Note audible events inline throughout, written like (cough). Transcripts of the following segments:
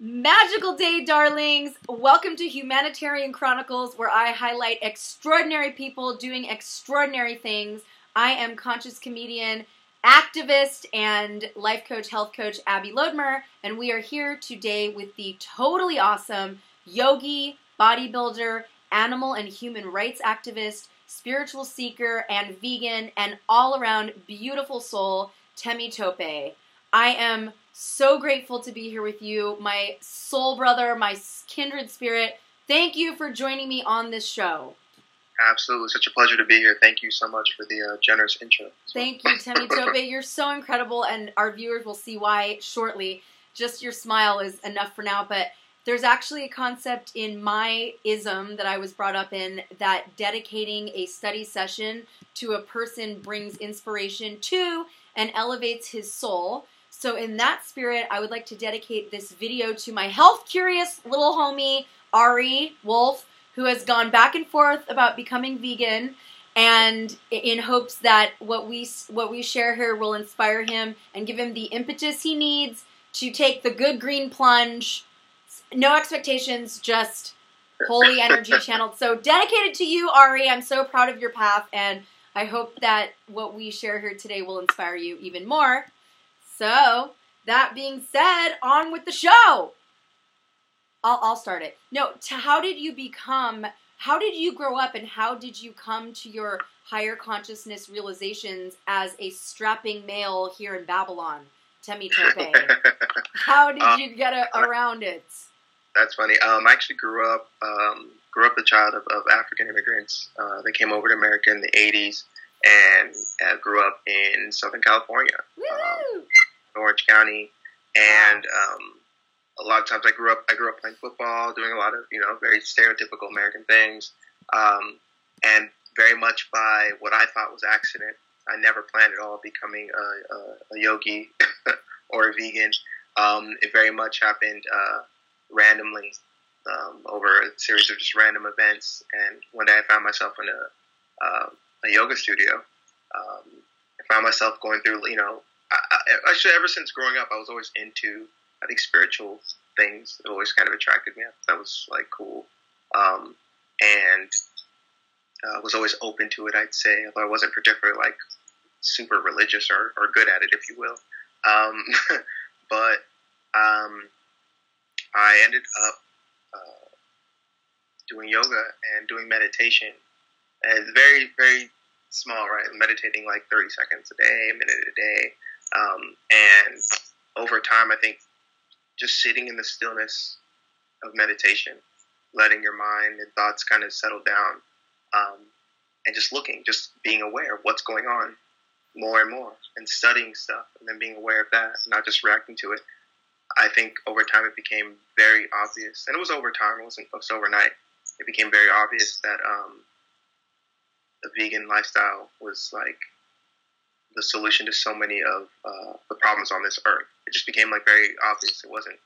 Magical day, darlings! Welcome to Humanitarian Chronicles, where I highlight extraordinary people doing extraordinary things. I am conscious comedian, activist, and life coach, health coach Abby Lodmer, and we are here today with the totally awesome yogi, bodybuilder, animal and human rights activist, spiritual seeker, and vegan, and all around beautiful soul, Temitope. I am so grateful to be here with you, my soul brother, my kindred spirit. Thank you for joining me on this show. Absolutely. Such a pleasure to be here. Thank you so much for the uh, generous intro. Thank you, Temitope. (laughs) You're so incredible, and our viewers will see why shortly. Just your smile is enough for now, but there's actually a concept in my ism that I was brought up in that dedicating a study session to a person brings inspiration to and elevates his soul. So, in that spirit, I would like to dedicate this video to my health curious little homie, Ari Wolf, who has gone back and forth about becoming vegan and in hopes that what we what we share here will inspire him and give him the impetus he needs to take the good green plunge. No expectations just holy energy (laughs) channeled. So dedicated to you ari. I'm so proud of your path and i hope that what we share here today will inspire you even more so, that being said, on with the show. I'll, I'll start it. No, to how did you become, how did you grow up and how did you come to your higher consciousness realizations as a strapping male here in Babylon? Temi (laughs) Tope. how did um, you get a, around it? That's funny. Um, I actually grew up, um, grew up a child of, of African immigrants. Uh, they came over to America in the 80s and uh, grew up in Southern California. Um, Orange County, and um, a lot of times I grew up I grew up playing football, doing a lot of you know very stereotypical American things, um, and very much by what I thought was accident. I never planned at all becoming a, a, a yogi (laughs) or a vegan. Um, it very much happened uh, randomly um, over a series of just random events. And one day I found myself in a, uh, a yoga studio. Um, I found myself going through, you know, I, actually ever since growing up, I was always into I think spiritual things. It always kind of attracted me. That was like cool, um, and uh, was always open to it. I'd say, although I wasn't particularly like super religious or, or good at it, if you will. Um, (laughs) but um, I ended up uh, doing yoga and doing meditation. And very, very small, right? Meditating like 30 seconds a day, a minute a day. Um, and over time, I think just sitting in the stillness of meditation, letting your mind and thoughts kind of settle down, um, and just looking, just being aware of what's going on more and more, and studying stuff, and then being aware of that, not just reacting to it. I think over time it became very obvious, and it was over time. It wasn't overnight. It became very obvious that um, the vegan lifestyle was like the solution to so many of uh, the problems on this earth. It just became like very obvious. It wasn't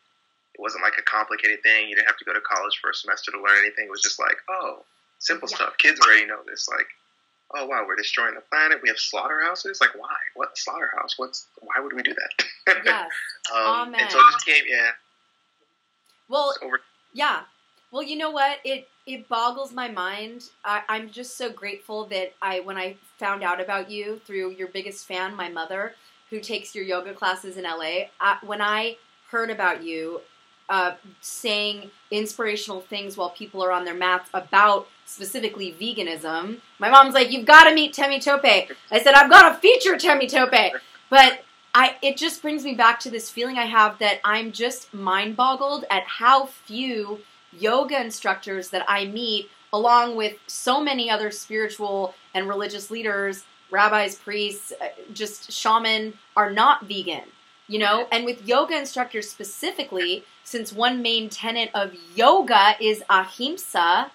it wasn't like a complicated thing. You didn't have to go to college for a semester to learn anything. It was just like, oh, simple yeah. stuff. Kids already know this. Like, oh wow, we're destroying the planet. We have slaughterhouses. Like, why? What slaughterhouse? What's why would we do that? (laughs) yes. um, Amen. And so it just came, yeah. Well, over- yeah. Well, you know what? It it boggles my mind. I, I'm just so grateful that I, when I found out about you through your biggest fan, my mother, who takes your yoga classes in LA. I, when I heard about you uh, saying inspirational things while people are on their mats about specifically veganism, my mom's like, "You've got to meet Temitope." I said, "I've got to feature Temitope," but I it just brings me back to this feeling I have that I'm just mind boggled at how few yoga instructors that I meet, along with so many other spiritual and religious leaders, rabbis, priests, uh, just shaman, are not vegan. You know, and with yoga instructors specifically, since one main tenet of yoga is ahimsa,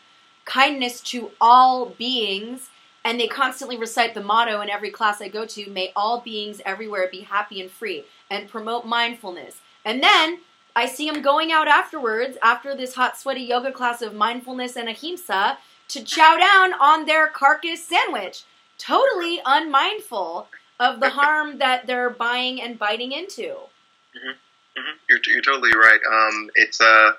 kindness to all beings, and they constantly recite the motto in every class I go to may all beings everywhere be happy and free, and promote mindfulness. And then I see them going out afterwards, after this hot, sweaty yoga class of mindfulness and ahimsa, to chow down on their carcass sandwich, totally unmindful of the harm that they're buying and biting into. Mm-hmm. Mm-hmm. You're, you're totally right. Um, it's uh,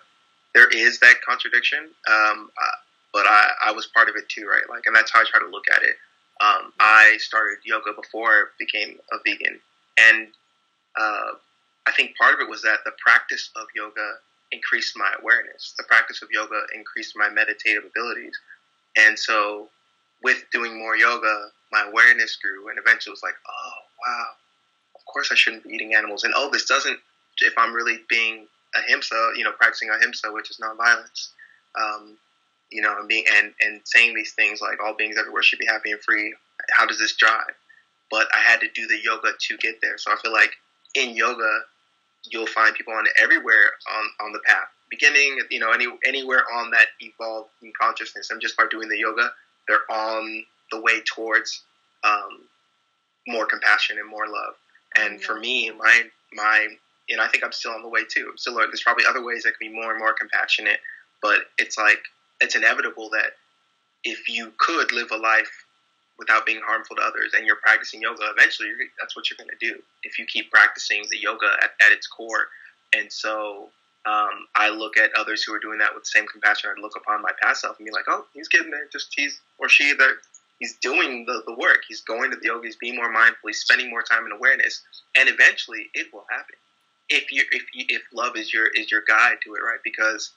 there is that contradiction, um, uh, but I, I was part of it too, right? Like, and that's how I try to look at it. Um, I started yoga before I became a vegan, and uh, I think part of it was that the practice of yoga increased my awareness. The practice of yoga increased my meditative abilities, and so with doing more yoga, my awareness grew, and eventually was like, oh wow, of course I shouldn't be eating animals, and oh this doesn't. If I'm really being ahimsa, you know, practicing ahimsa, which is nonviolence, um, you know, and being and and saying these things like all beings everywhere should be happy and free. How does this drive? But I had to do the yoga to get there. So I feel like in yoga, you'll find people on everywhere on on the path, beginning, you know, any anywhere on that evolved consciousness, and just by doing the yoga, they're on the way towards um, more compassion and more love. And for me, my my, and I think I'm still on the way too. I'm still there's probably other ways I can be more and more compassionate, but it's like it's inevitable that if you could live a life without being harmful to others and you're practicing yoga, eventually that's what you're going to do if you keep practicing the yoga at, at its core. And so um, I look at others who are doing that with the same compassion. I look upon my past self and be like, oh, he's getting there. Just he's or she, there. He's doing the, the work. He's going to the yoga. He's being more mindful. He's spending more time in awareness, and eventually it will happen. If you if you, if love is your is your guide to it, right? Because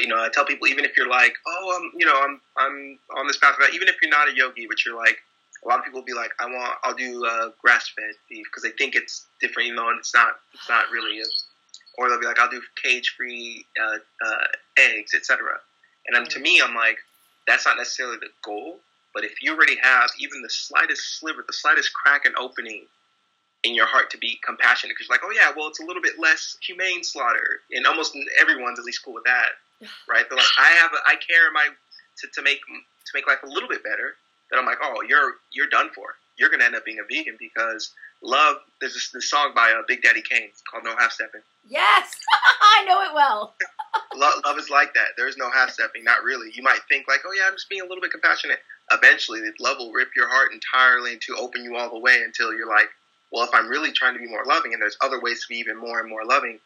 you know, I tell people even if you're like, oh, I'm, you know, I'm, I'm on this path. Even if you're not a yogi, but you're like, a lot of people will be like, I want, I'll do uh, grass-fed beef because they think it's different, you know, and it's not, it's not really. A, or they'll be like, I'll do cage-free uh, uh, eggs, etc. And um, to me, I'm like, that's not necessarily the goal. But if you already have even the slightest sliver, the slightest crack and opening in your heart to be compassionate, because you're like, oh yeah, well, it's a little bit less humane slaughter, and almost everyone's at least cool with that right? They're like, I have, a, I care my to, to make to make life a little bit better. Then I'm like, oh, you're you're done for. You're gonna end up being a vegan because love. There's this, this song by uh, Big Daddy Kane called No Half Stepping. Yes, (laughs) I know it well. (laughs) love, love is like that. There's no half stepping. Not really. You might think like, oh yeah, I'm just being a little bit compassionate. Eventually, love will rip your heart entirely to open you all the way until you're like, well, if I'm really trying to be more loving, and there's other ways to be even more and more loving,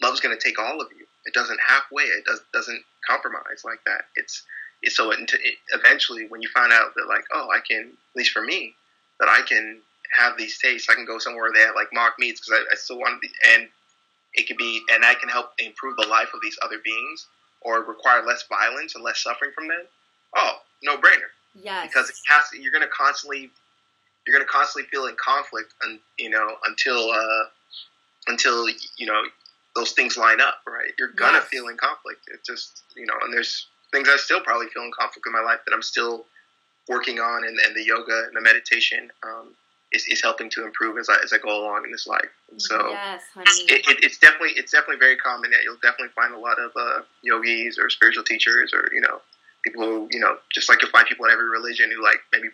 love's going to take all of you. It doesn't halfway. It does, doesn't compromise like that. It's, it's so it, it, eventually when you find out that like, oh, I can, at least for me, that I can have these tastes. I can go somewhere they have like mock meats because I, I, still want to be, and it could be, and I can help improve the life of these other beings or require less violence and less suffering from them. Oh, no brainer. Yes. Because it has to, you're going to constantly, you're going to constantly feel in conflict, and you know, until uh, until you know those things line up, right? You're gonna yes. feel in conflict. It's just you know, and there's things I still probably feel in conflict in my life that I'm still working on, and, and the yoga and the meditation um, is, is helping to improve as I, as I go along in this life. And so yes, it, it, it's definitely it's definitely very common that you'll definitely find a lot of uh, yogis or spiritual teachers or you know people who you know just like you'll find people in every religion who like maybe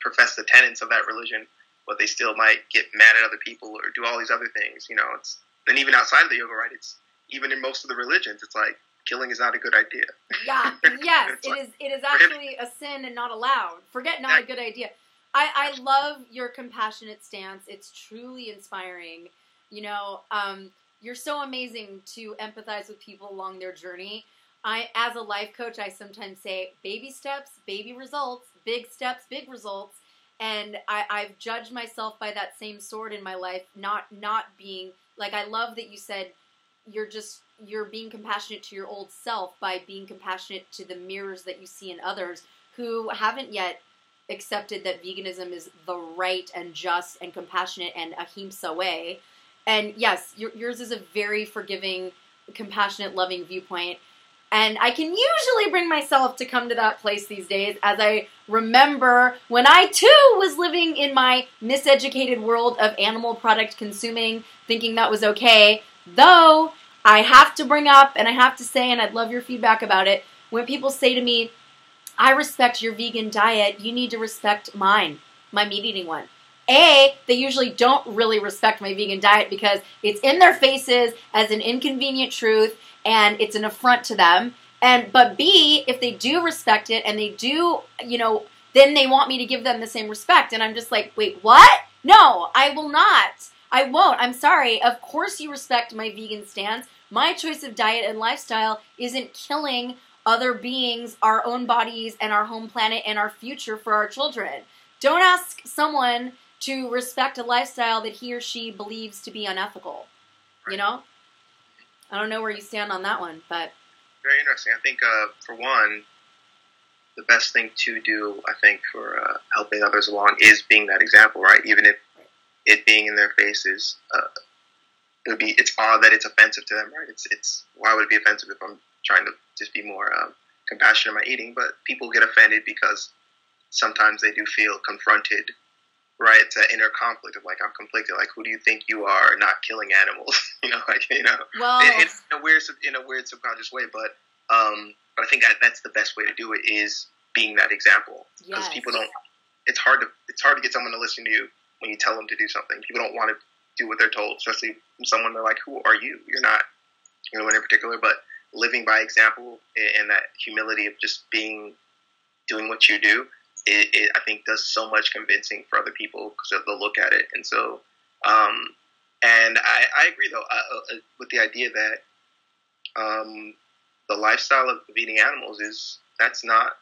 profess the tenets of that religion, but they still might get mad at other people or do all these other things. You know, it's and even outside of the yoga, right? It's even in most of the religions, it's like killing is not a good idea. Yeah, (laughs) yes, it like, is. It is actually a sin and not allowed. Forget not a good idea. I, I love your compassionate stance. It's truly inspiring. You know, um, you're so amazing to empathize with people along their journey. I, as a life coach, I sometimes say baby steps, baby results, big steps, big results. And I, I've judged myself by that same sword in my life, not not being like I love that you said you're just you're being compassionate to your old self by being compassionate to the mirrors that you see in others who haven't yet accepted that veganism is the right and just and compassionate and ahimsa way. And yes, yours is a very forgiving, compassionate, loving viewpoint. And I can usually bring myself to come to that place these days as I remember when I too was living in my miseducated world of animal product consuming, thinking that was okay. Though I have to bring up and I have to say, and I'd love your feedback about it, when people say to me, I respect your vegan diet, you need to respect mine, my meat eating one. A, they usually don't really respect my vegan diet because it's in their faces as an inconvenient truth and it's an affront to them. And but B, if they do respect it and they do, you know, then they want me to give them the same respect and I'm just like, "Wait, what? No, I will not. I won't. I'm sorry. Of course, you respect my vegan stance. My choice of diet and lifestyle isn't killing other beings, our own bodies, and our home planet and our future for our children. Don't ask someone to respect a lifestyle that he or she believes to be unethical. You know? I don't know where you stand on that one, but. Very interesting. I think, uh, for one, the best thing to do, I think, for uh, helping others along is being that example, right? Even if it being in their faces, uh, it would be. It's odd that it's offensive to them, right? It's it's why would it be offensive if I'm trying to just be more um, compassionate in my eating? But people get offended because sometimes they do feel confronted right? An inner conflict of like I'm conflicted. Like, who do you think you are? Not killing animals, (laughs) you know, like you know, well, in, in, a weird in a weird subconscious way. But um, but I think that that's the best way to do it is being that example because yes. people don't. It's hard to it's hard to get someone to listen to you when you tell them to do something. People don't want to do what they're told, especially from someone they're like, "Who are you? You're not you know in particular." But living by example and that humility of just being doing what you do it, it, I think does so much convincing for other people because they'll look at it. And so, um, and I, I agree though uh, uh, with the idea that um, the lifestyle of eating animals is that's not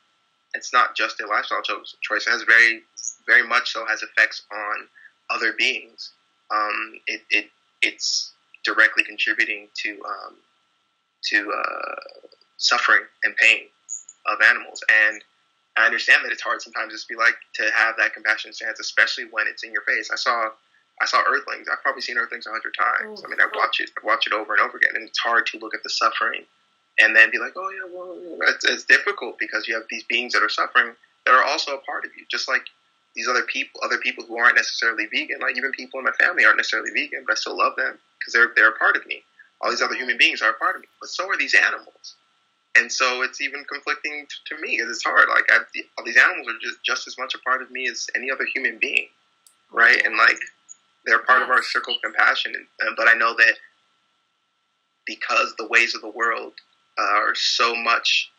it's not just a lifestyle choice. It has very very much so has effects on other beings. Um, it, it it's directly contributing to um, to uh, suffering and pain of animals and I understand that it's hard sometimes just be like to have that compassion stance, especially when it's in your face. I saw I saw Earthlings. I've probably seen Earthlings a hundred times. I mean, I oh, watch it, I watch it over and over again, and it's hard to look at the suffering and then be like, oh yeah, well, it's, it's difficult because you have these beings that are suffering that are also a part of you, just like these other people, other people who aren't necessarily vegan. Like even people in my family aren't necessarily vegan, but I still love them because they're they're a part of me. All these other human beings are a part of me, but so are these animals and so it's even conflicting to, to me because it's hard. Like I, all these animals are just just as much a part of me as any other human being, right? And like they're part of our circle of compassion. And, but I know that because the ways of the world uh, are so much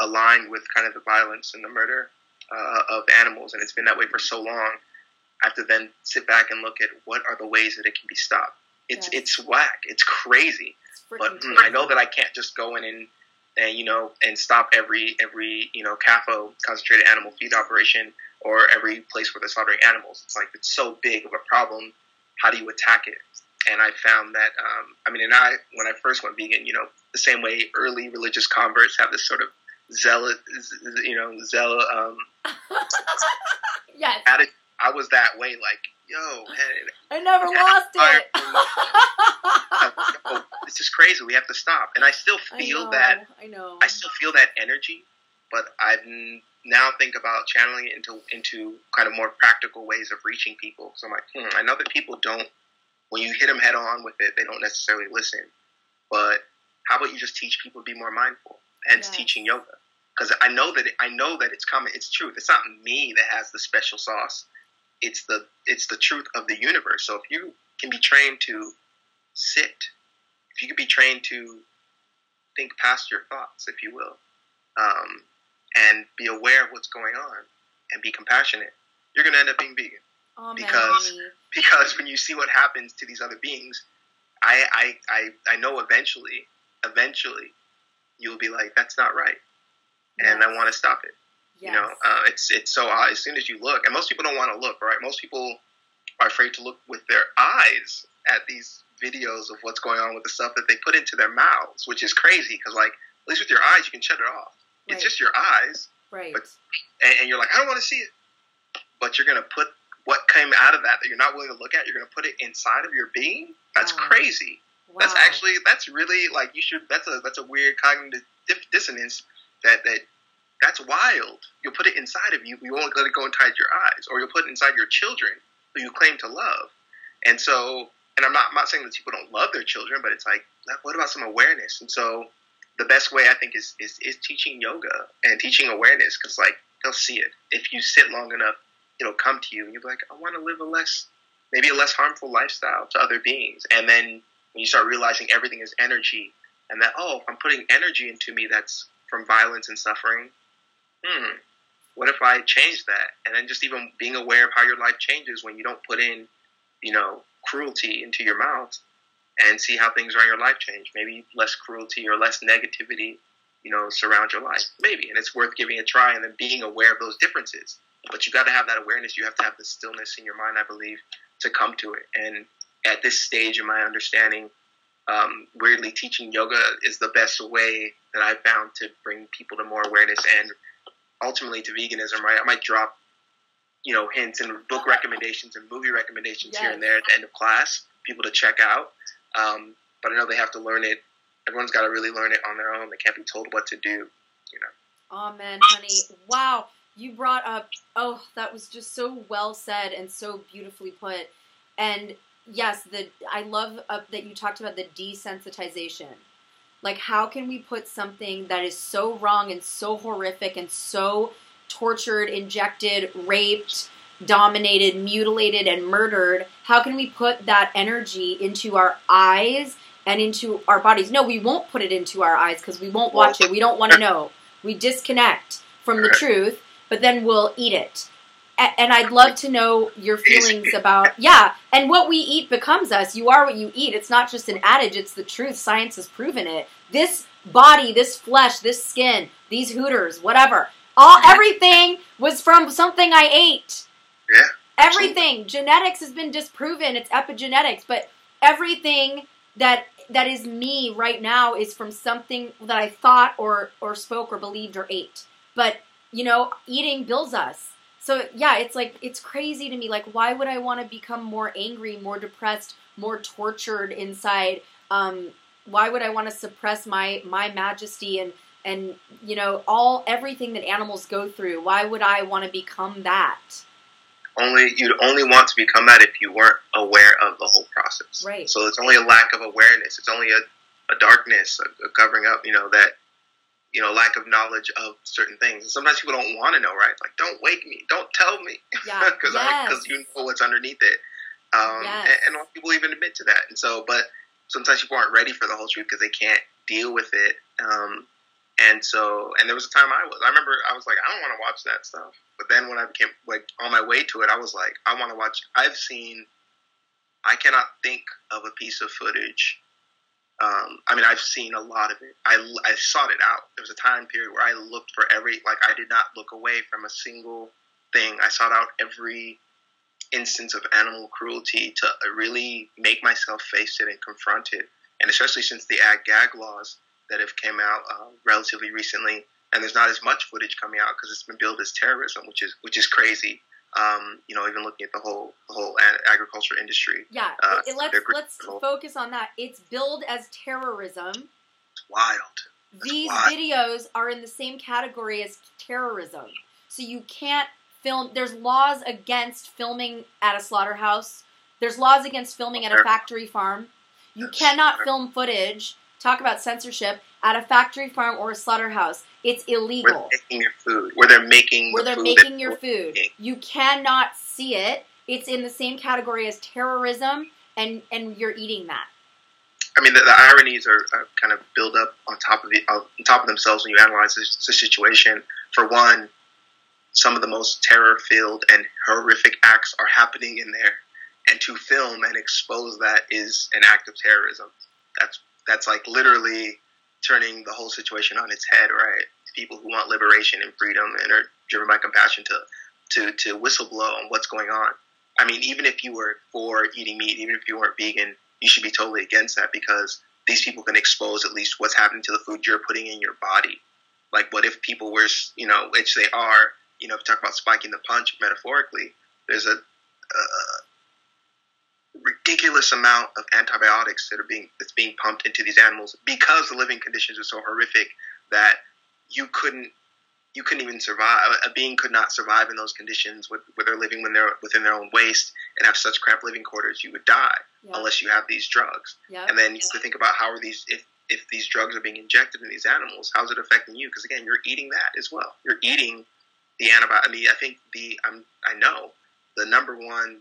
aligned with kind of the violence and the murder uh, of animals, and it's been that way for so long. I have to then sit back and look at what are the ways that it can be stopped. It's yes. it's whack. It's crazy. It's but mm, I know that I can't just go in and and you know and stop every every you know CAFO concentrated animal feed operation or every place where they're slaughtering animals. It's like it's so big of a problem. How do you attack it? And I found that um, I mean, and I when I first went vegan, you know, the same way early religious converts have this sort of zealot, you know, zealot. Um, (laughs) yes. I was that way, like yo, I never lost it. (laughs) oh, this is crazy. We have to stop. And I still feel I know, that. I know. I still feel that energy, but I now think about channeling it into into kind of more practical ways of reaching people. So I'm like, hmm, I know that people don't. When you hit them head on with it, they don't necessarily listen. But how about you just teach people to be more mindful? Hence, yes. teaching yoga because I know that it, I know that it's coming. It's truth. It's not me that has the special sauce it's the it's the truth of the universe. So if you can be trained to sit, if you can be trained to think past your thoughts, if you will, um, and be aware of what's going on and be compassionate, you're going to end up being vegan. Oh, because (laughs) because when you see what happens to these other beings, I, I I I know eventually eventually you'll be like that's not right, yes. and I want to stop it. Yes. You know, uh, it's it's so odd. As soon as you look, and most people don't want to look, right? Most people are afraid to look with their eyes at these videos of what's going on with the stuff that they put into their mouths, which is crazy because, like, at least with your eyes, you can shut it off. Right. It's just your eyes, right? But, and, and you're like, I don't want to see it, but you're gonna put what came out of that that you're not willing to look at. You're gonna put it inside of your being. That's wow. crazy. Wow. That's actually that's really like you should. That's a that's a weird cognitive dissonance that that that's wild. You'll put it inside of you, but you won't let it go inside your eyes, or you'll put it inside your children who you claim to love. And so, and I'm not, I'm not saying that people don't love their children, but it's like, what about some awareness? And so, the best way I think is is, is teaching yoga and teaching awareness, because like they'll see it if you sit long enough, it'll come to you, and you'll be like, I want to live a less, maybe a less harmful lifestyle to other beings. And then when you start realizing everything is energy, and that oh, I'm putting energy into me that's from violence and suffering, hmm, what if I change that? And then just even being aware of how your life changes when you don't put in, you know, cruelty into your mouth and see how things around your life change. Maybe less cruelty or less negativity, you know, surround your life. Maybe, and it's worth giving a try and then being aware of those differences. But you got to have that awareness. You have to have the stillness in your mind, I believe, to come to it. And at this stage in my understanding, um, weirdly, teaching yoga is the best way that I've found to bring people to more awareness and ultimately to veganism. Right, I might drop, you know, hints and book recommendations and movie recommendations yes. here and there at the end of class, people to check out. Um, but I know they have to learn it. Everyone's got to really learn it on their own. They can't be told what to do. You know. Oh man, honey! Wow, you brought up. Oh, that was just so well said and so beautifully put. And yes, the I love uh, that you talked about the desensitization. Like, how can we put something that is so wrong and so horrific and so tortured, injected, raped, dominated, mutilated, and murdered, how can we put that energy into our eyes and into our bodies? No, we won't put it into our eyes because we won't watch it. We don't want to know. We disconnect from the truth, but then we'll eat it. And I'd love to know your feelings about, yeah, and what we eat becomes us. You are what you eat. It's not just an adage, it's the truth. Science has proven it. This body, this flesh, this skin, these hooters, whatever, all everything was from something I ate. Yeah. Everything. Genetics has been disproven. It's epigenetics, but everything that that is me right now is from something that I thought or or spoke or believed or ate. But you know, eating builds us. So yeah, it's like it's crazy to me. Like, why would I want to become more angry, more depressed, more tortured inside? Um, why would I want to suppress my my majesty and and you know all everything that animals go through? Why would I want to become that? only you'd only want to become that if you weren't aware of the whole process. Right. So it's only a lack of awareness. It's only a, a darkness, a, a covering up. You know that you know lack of knowledge of certain things. And sometimes people don't want to know, right? Like, don't wake me, don't tell me, (laughs) yeah, because yes. you know what's underneath it. Um, yes. and, and a lot of people even admit to that. And so, but sometimes people aren't ready for the whole truth because they can't deal with it. Um, and so, and there was a time I was. I remember I was like, I don't want to watch that stuff. But then when I became like on my way to it, I was like, I want to watch. I've seen. I cannot think of a piece of footage. Um, I mean, I've seen a lot of it. I, I sought it out. There was a time period where I looked for every, like, I did not look away from a single thing. I sought out every instance of animal cruelty to really make myself face it and confront it. And especially since the ag gag laws that have came out uh, relatively recently, and there's not as much footage coming out because it's been billed as terrorism, which is which is crazy. Um, you know, even looking at the whole the whole agriculture industry. Yeah, uh, it, let's let's focus on that. It's billed as terrorism. It's wild. That's These wild. videos are in the same category as terrorism, so you can't film. There's laws against filming at a slaughterhouse. There's laws against filming at a factory farm. You cannot film footage. Talk about censorship at a factory farm or a slaughterhouse. It's illegal. Where they're making your food. Where they're making where they're making your food. You cannot see it. It's in the same category as terrorism, and and you're eating that. I mean, the, the ironies are, are, kind of build up on top of the on top of themselves when you analyze this, this situation. For one, some of the most terror-filled and horrific acts are happening in there, and to film and expose that is an act of terrorism. That's that's like literally turning the whole situation on its head, right? People who want liberation and freedom and are driven by compassion to to to whistleblow on what's going on. I mean, even if you were for eating meat, even if you weren't vegan, you should be totally against that because these people can expose at least what's happening to the food you're putting in your body. Like, what if people were, you know, which they are, you know, talk about spiking the punch metaphorically, there's a ridiculous amount of antibiotics that are being that's being pumped into these animals because the living conditions are so horrific that you couldn't you couldn't even survive. A being could not survive in those conditions with, where they're living when they're within their own waste and have such cramped living quarters. You would die yep. unless you have these drugs. Yep. And then you have to think about how are these if if these drugs are being injected in these animals, how's it affecting you? Because again, you're eating that as well. You're eating the antibiotic. I mean, I think the I'm I know the number one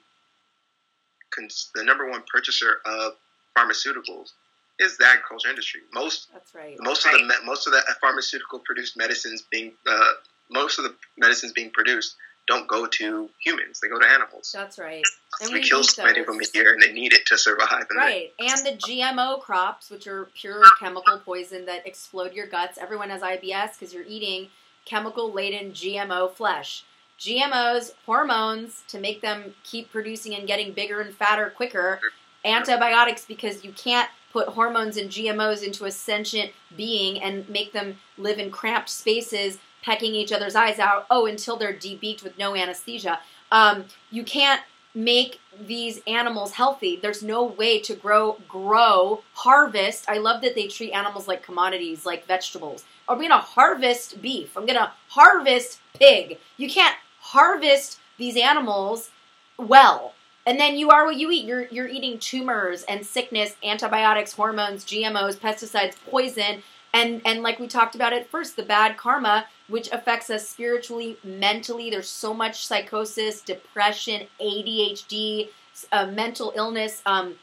cons- the number one purchaser of pharmaceuticals is the agriculture industry. Most that's right. Most of the most of the pharmaceutical produced medicines being uh, most of the medicines being produced don't go to humans; they go to animals. That's right. And we, we kill so many of them a year, and they need it to survive. And right, they... and the GMO crops, which are pure chemical poison that explode your guts. Everyone has IBS because you're eating chemical laden GMO flesh. GMOs, hormones to make them keep producing and getting bigger and fatter quicker. Antibiotics because you can't put hormones and GMOs into a sentient being and make them live in cramped spaces, pecking each other's eyes out. Oh, until they're debeaked with no anesthesia. Um, you can't make these animals healthy. There's no way to grow, grow, harvest. I love that they treat animals like commodities, like vegetables. I'm gonna harvest beef. I'm gonna harvest pig. You can't harvest these animals well. And then you are what you eat. You're you're eating tumors and sickness, antibiotics, hormones, GMOs, pesticides, poison, and and like we talked about at first, the bad karma, which affects us spiritually, mentally. There's so much psychosis, depression, ADHD, uh, mental illness, um,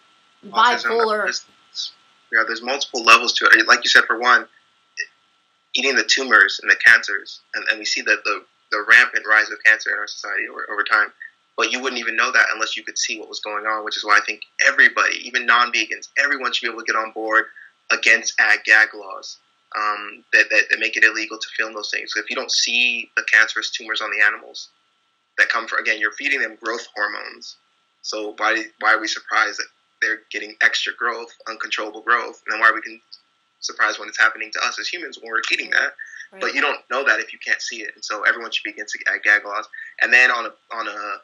bipolar. There's, yeah, there's multiple levels to it. Like you said, for one, eating the tumors and the cancers, and, and we see that the the rampant rise of cancer in our society over, over time. But you wouldn't even know that unless you could see what was going on, which is why I think everybody, even non-vegans, everyone should be able to get on board against ag gag laws um, that, that, that make it illegal to film those things. So if you don't see the cancerous tumors on the animals that come from, again, you're feeding them growth hormones. So why why are we surprised that they're getting extra growth, uncontrollable growth, and then why are we surprised when it's happening to us as humans when we're eating that? Right. But you don't know that if you can't see it, and so everyone should be against gag laws. And then on a on a,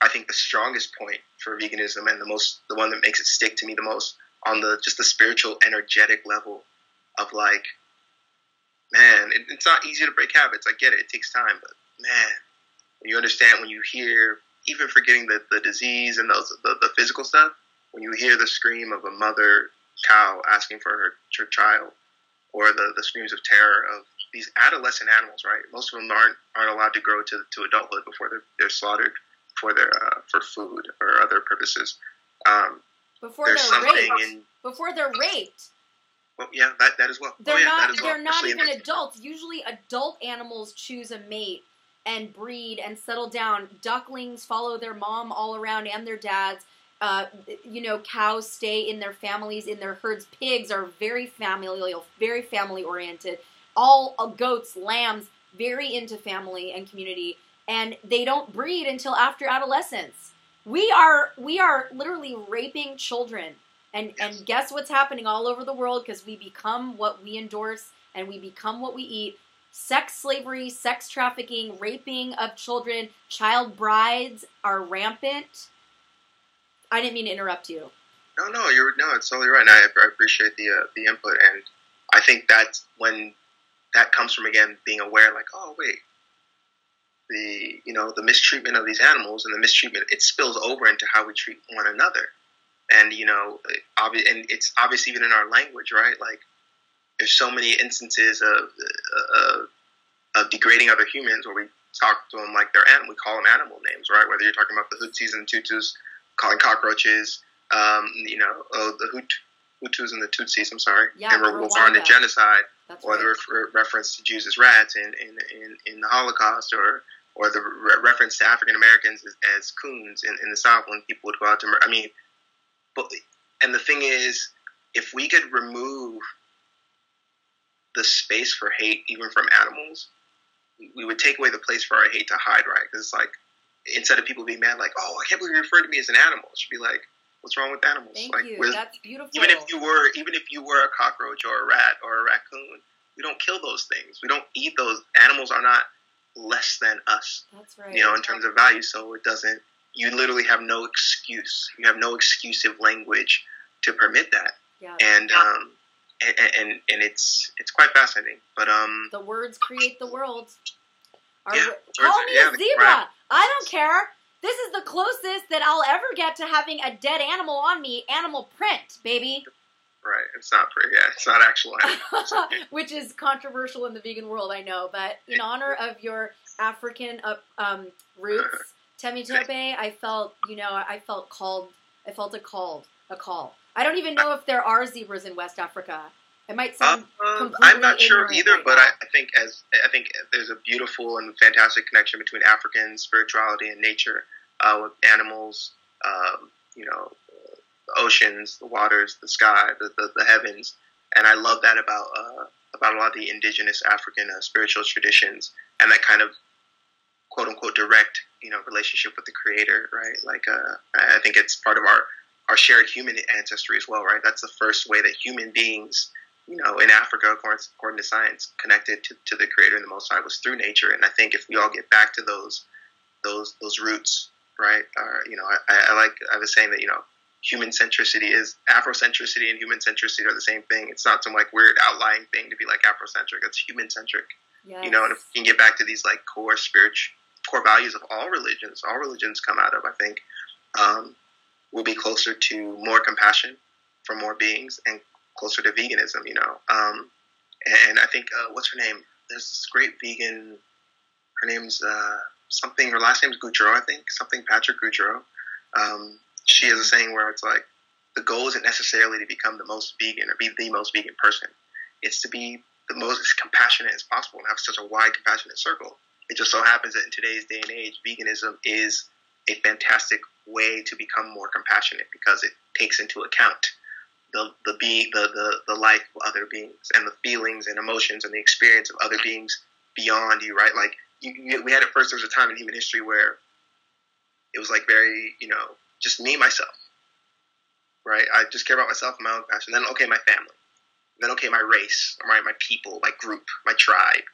I think the strongest point for veganism and the most the one that makes it stick to me the most on the just the spiritual energetic level of like, man, it, it's not easy to break habits. I get it; it takes time, but man, when you understand when you hear even forgetting the, the disease and those the, the physical stuff, when you hear the scream of a mother cow asking for her, her child, or the, the screams of terror of these adolescent animals, right? Most of them aren't aren't allowed to grow to, to adulthood before they're, they're slaughtered for their uh, for food or other purposes. Um, before they're raped. In, before they're raped. Well, yeah, that, that as well. They're oh, yeah, not. Well. They're not even adults. Usually, adult animals choose a mate and breed and settle down. Ducklings follow their mom all around and their dads. Uh, you know, cows stay in their families, in their herds. Pigs are very familial, very family oriented all uh, goats, lambs, very into family and community, and they don't breed until after adolescence. We are we are literally raping children. And yes. and guess what's happening all over the world because we become what we endorse and we become what we eat. Sex slavery, sex trafficking, raping of children, child brides are rampant. I didn't mean to interrupt you. No, no, you're no, it's totally right. And I, I appreciate the uh, the input, and I think that's when that comes from again being aware, like, oh wait, the you know the mistreatment of these animals and the mistreatment it spills over into how we treat one another, and you know, obvi- and it's obvious even in our language, right? Like, there's so many instances of uh, of degrading other humans where we talk to them like they're animal, we call them animal names, right? Whether you're talking about the Hutsis and Tutus, calling cockroaches, um, you know, oh, the Hut, Hutus and the Tutsis, I'm sorry, yeah, and Rwanda genocide. That's or right. the refer- reference to Jews as rats in, in, in, in the Holocaust, or or the re- reference to African Americans as, as coons in, in the South when people would go out to murder. I mean, but and the thing is, if we could remove the space for hate, even from animals, we would take away the place for our hate to hide, right? Because it's like instead of people being mad, like, "Oh, I can't believe you referred to me as an animal," it should be like, What's wrong with animals? Thank like, you. That's beautiful. Even if you were, even if you were a cockroach or a rat or a raccoon, we don't kill those things. We don't eat those. Animals are not less than us. That's right. You know, in terms of value. So it doesn't. You literally have no excuse. You have no excusive language to permit that. Yeah. And um, and, and and it's it's quite fascinating. But um, the words create the world. Our, yeah, call me yeah, a zebra. I don't care. This is the closest that I'll ever get to having a dead animal on me. Animal print, baby. Right. It's not pretty. Yeah, it's not actual animal. (laughs) Which is controversial in the vegan world, I know. But in honor of your African uh, um, roots, (laughs) Temitope, I felt, you know, I felt called. I felt a called, a call. I don't even know if there are zebras in West Africa. It might sound. Uh, I'm not sure either, right but I, I, think as I think there's a beautiful and fantastic connection between African spirituality and nature, uh, with animals, um, you know, the oceans, the waters, the sky, the, the, the heavens, and I love that about uh, about a lot of the indigenous African uh, spiritual traditions and that kind of quote unquote direct you know relationship with the creator, right? Like uh, I think it's part of our our shared human ancestry as well, right? That's the first way that human beings, you know, in Africa, according, according to science, connected to, to the creator and the Most High was through nature. And I think if we all get back to those those those roots, right? Uh, you know, I, I like I was saying that you know human centricity is Afrocentricity and human centricity are the same thing. It's not some like weird outlying thing to be like Afrocentric. It's human centric. Yes. You know, and if we can get back to these like core spiritual core values of all religions, all religions come out of, I think, um, we'll be closer to more compassion for more beings and closer to veganism, you know. Um, and I think, uh, what's her name? There's this great vegan, her name's uh, something, her last name's Goudreau, I think, something Patrick Goudreau. Um, she has a saying where it's like, the goal isn't necessarily to become the most vegan or be the most vegan person. It's to be the most compassionate as possible and have such a wide, compassionate circle. It just so happens that in today's day and age, veganism is a fantastic way to become more compassionate because it takes into account the the being the, the, the life of other beings and the feelings and emotions and the experience of other beings beyond you, right? Like you, you, we had it first. There was a time in human history where it was like very, you know, just me myself, right? I just care about myself and my own passion. Then okay, my family. Then okay, my race, my my people, my group, my tribe.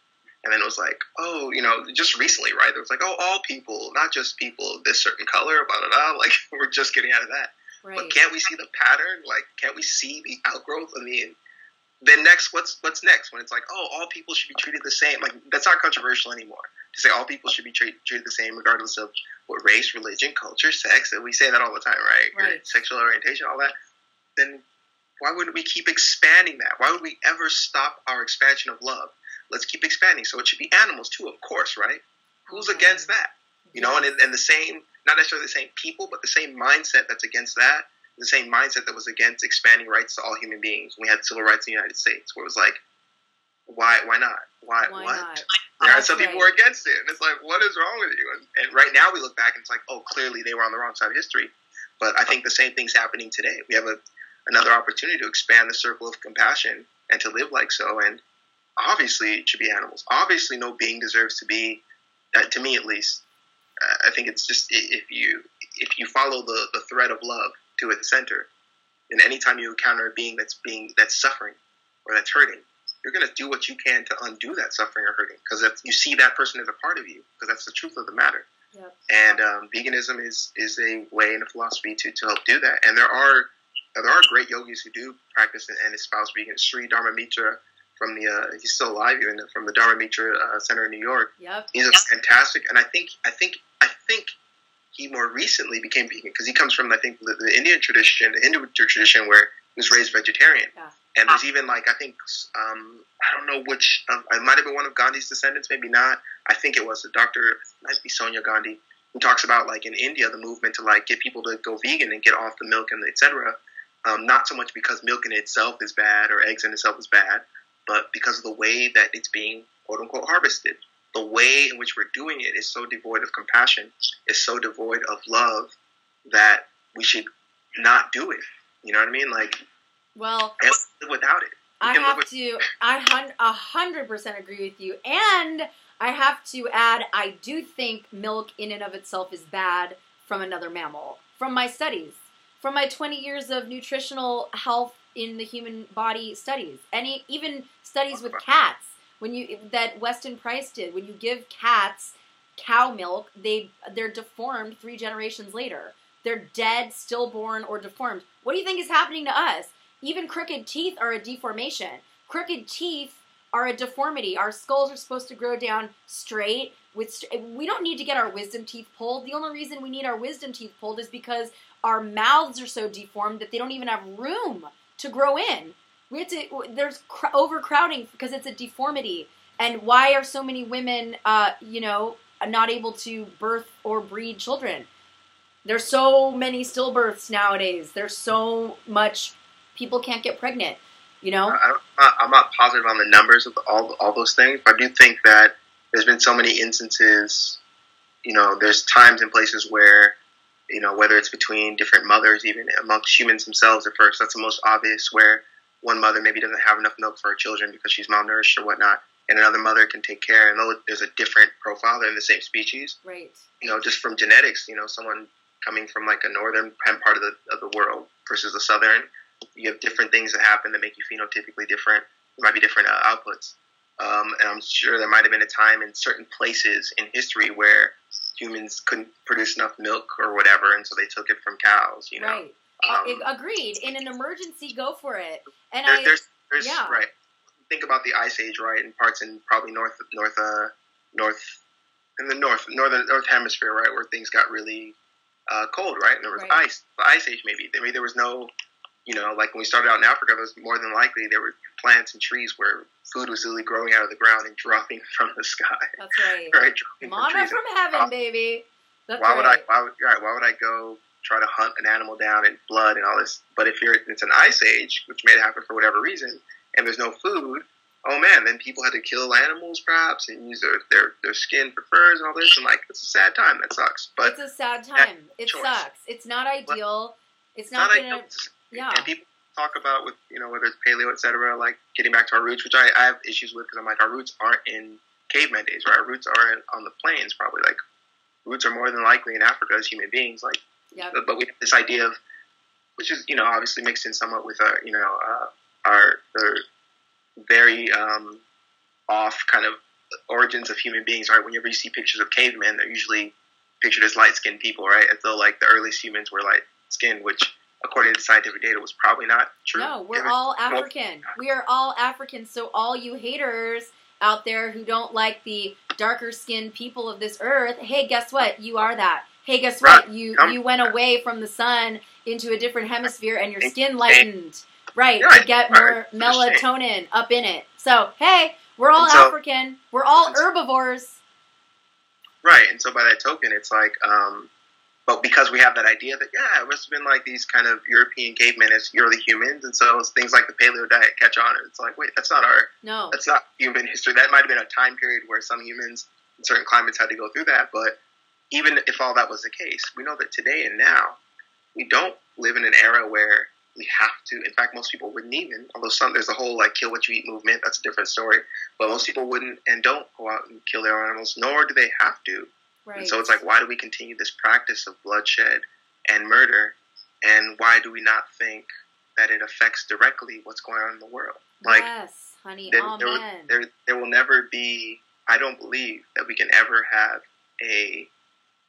And then it was like, oh, you know, just recently, right? It was like, oh, all people, not just people of this certain color, blah, blah, blah. (laughs) Like, we're just getting out of that. Right. But can't we see the pattern? Like, can't we see the outgrowth? I mean, then next, what's what's next? When it's like, oh, all people should be treated the same. Like, that's not controversial anymore. To say all people should be treat, treated the same, regardless of what race, religion, culture, sex. And we say that all the time, right? right. Sexual orientation, all that. Then why wouldn't we keep expanding that? Why would we ever stop our expansion of love? let's keep expanding. So it should be animals too, of course, right? Who's against that? You know, and, and the same, not necessarily the same people, but the same mindset that's against that, the same mindset that was against expanding rights to all human beings. We had civil rights in the United States, where it was like, why, why not? Why, why what? Not? There are some people who are against it, and it's like, what is wrong with you? And, and right now we look back and it's like, oh, clearly they were on the wrong side of history. But I think the same thing's happening today. We have a, another opportunity to expand the circle of compassion and to live like so. And obviously it should be animals. Obviously, no being deserves to be, uh, to me at least. I think it's just if you if you follow the, the thread of love to its center, and anytime you encounter a being that's being that's suffering or that's hurting, you're going to do what you can to undo that suffering or hurting because you see that person as a part of you because that's the truth of the matter. Yep. And um, veganism is is a way and a philosophy to, to help do that. And there are there are great yogis who do practice and espouse veganism. Sri Dharma Mittra from the uh, he's still alive even from the Dharma Mittra uh, Center in New York. Yep. He's a yep. fantastic, and I think I think I think he more recently became vegan because he comes from I think the, the, Indian tradition, the Hindu tradition where he was raised vegetarian. Yeah. And there's even like I think um, I don't know which um, it might have been one of Gandhi's descendants, maybe not. I think it was the doctor, might be Sonia Gandhi, who talks about like in India the movement to like get people to go vegan and get off the milk and etc. Um, not so much because milk in itself is bad or eggs in itself is bad, but because of the way that it's being quote unquote harvested. The way in which we're doing it is so devoid of compassion, is so devoid of love that we should not do it. You know what I mean? Like, well, without it. I have with- to. I a hundred percent agree with you, and I have to add, I do think milk in and of itself is bad from another mammal. From my studies, from my 20 years of nutritional health in the human body studies, any even studies with cats. When you that Weston Price did, when you give cats cow milk, they they're deformed three generations later. They're dead, stillborn, or deformed. What do you think is happening to us? Even crooked teeth are a deformation. Crooked teeth are a deformity. Our skulls are supposed to grow down straight. With we don't need to get our wisdom teeth pulled. The only reason we need our wisdom teeth pulled is because our mouths are so deformed that they don't even have room to grow in. We have to. There's cr- overcrowding because it's a deformity. And why are so many women, uh, you know, not able to birth or breed children? There's so many stillbirths nowadays. There's so much people can't get pregnant. You know, I, I'm not positive on the numbers of all all those things, but I do think that there's been so many instances. You know, there's times and places where you know whether it's between different mothers, even amongst humans themselves. At first, that's the most obvious where one mother maybe doesn't have enough milk for her children because she's malnourished or whatnot, and another mother can take care. And though there's a different profile, they're in the same species. Right. You know, just from genetics, you know, someone coming from like a northern part of the of the world versus the southern, you have different things that happen that make you phenotypically different. There might be different uh, outputs. Um, and I'm sure there might have been a time in certain places in history where humans couldn't produce enough milk or whatever, and so they took it from cows. You know, right? Um, agreed. In an emergency, go for it. And I, there's, there's, yeah. right. Think about the ice age, right? In parts in probably north, north, uh, north, in the north, northern, north hemisphere, right, where things got really uh, cold, right? And there was right. ice, the ice age, maybe. Maybe there was no you know, like when we started out in Africa, it was more than likely there were plants and trees where food was literally growing out of the ground and dropping (laughs) from the sky. That's right. (laughs) right, Manna from, from heaven, baby. That's why right. would I? Why would, right, why would I go try to hunt an animal down in blood and all this? But if you're, it's an ice age, which may happen for whatever reason, and there's no food. Oh man, then people had to kill animals perhaps and use their, their, their skin for furs and all this, and like it's a sad time. That sucks. But it's a sad time. It choice. sucks. It's not ideal. it's not, not gonna. Ideal yeah. And people talk about with you know whether it's paleo, etc. Like getting back to our roots, which I, I have issues with because I'm like our roots aren't in caveman days, right? Our roots are in, on the plains, probably. Like roots are more than likely in Africa as human beings. Like, yep. but, but we have this idea of, which is you know obviously mixed in somewhat with our you know uh, our the very um, off kind of origins of human beings, right? Whenever you see pictures of cavemen, they're usually pictured as light skinned people, right? As though like the earliest humans were light skinned, which according to scientific data, it was probably not true. No, we're all African. We are all African. So all you haters out there who don't like the darker skinned people of this earth, hey, guess what? You are that. Hey, guess what? You you went away from the sun into a different hemisphere and your skin lightened. Right, yeah, to get more melatonin up in it. So, hey, we're all so, African. We're all herbivores. Right, and so by that token, it's like um, but because we have that idea that yeah, it must have been like these kind of European cavemen as early humans, and so things like the paleo diet catch on, and it's like wait, that's not our no, that's not human history. That might have been a time period where some humans in certain climates had to go through that, but even if all that was the case, we know that today and now we don't live in an era where we have to. In fact, most people wouldn't even. Although some there's a whole like kill what you eat movement. That's a different story. But most people wouldn't and don't go out and kill their animals, nor do they have to Right. And so it's like, why do we continue this practice of bloodshed and murder? And why do we not think that it affects directly what's going on in the world? Like, yes, honey. There, Amen. There, there, there will never be, I don't believe that we can ever have a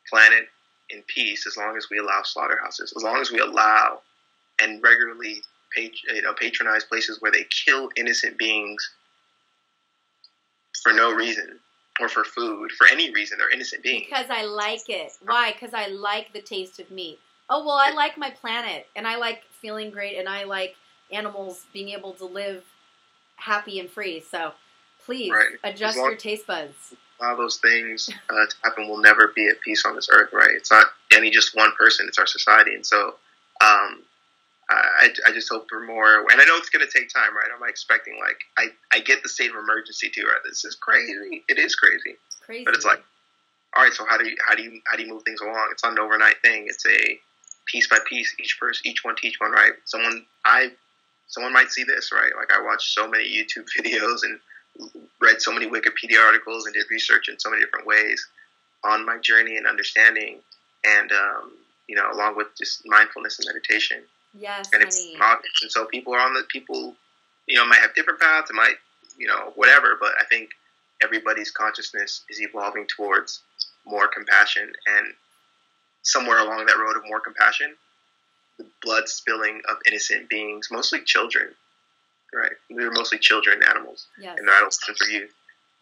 planet in peace as long as we allow slaughterhouses, as long as we allow and regularly you know, patronize places where they kill innocent beings for no reason or for food for any reason. They're innocent beings. Because I like it. Why? Because I like the taste of meat. Oh well, I like my planet, and I like feeling great, and I like animals being able to live happy and free. So please right. adjust your taste buds. A lot of those things uh, to happen will never be at peace on this earth, right? It's not any just one person; it's our society, and so um, I, I just hope for more. And I know it's going to take time, right? I'm expecting like I, I get the state of emergency too, right? This is crazy. It is crazy. Crazy. But it's like, all right. So how do you how do you how do you move things along? It's not an overnight thing. It's a piece by piece, each person, each one teach one, right? Someone I someone might see this, right? Like I watched so many YouTube (laughs) videos and read so many Wikipedia articles and did research in so many different ways on my journey and understanding, and um, you know, along with just mindfulness and meditation Yes, and it's. And so people are on the people, you know, might have different paths, it might, you know, whatever. But I think everybody's consciousness is evolving towards more compassion, and somewhere along that road of more compassion, the blood spilling of innocent beings, mostly children, right? They're mostly children, animals, yes. and their adolescents or youth.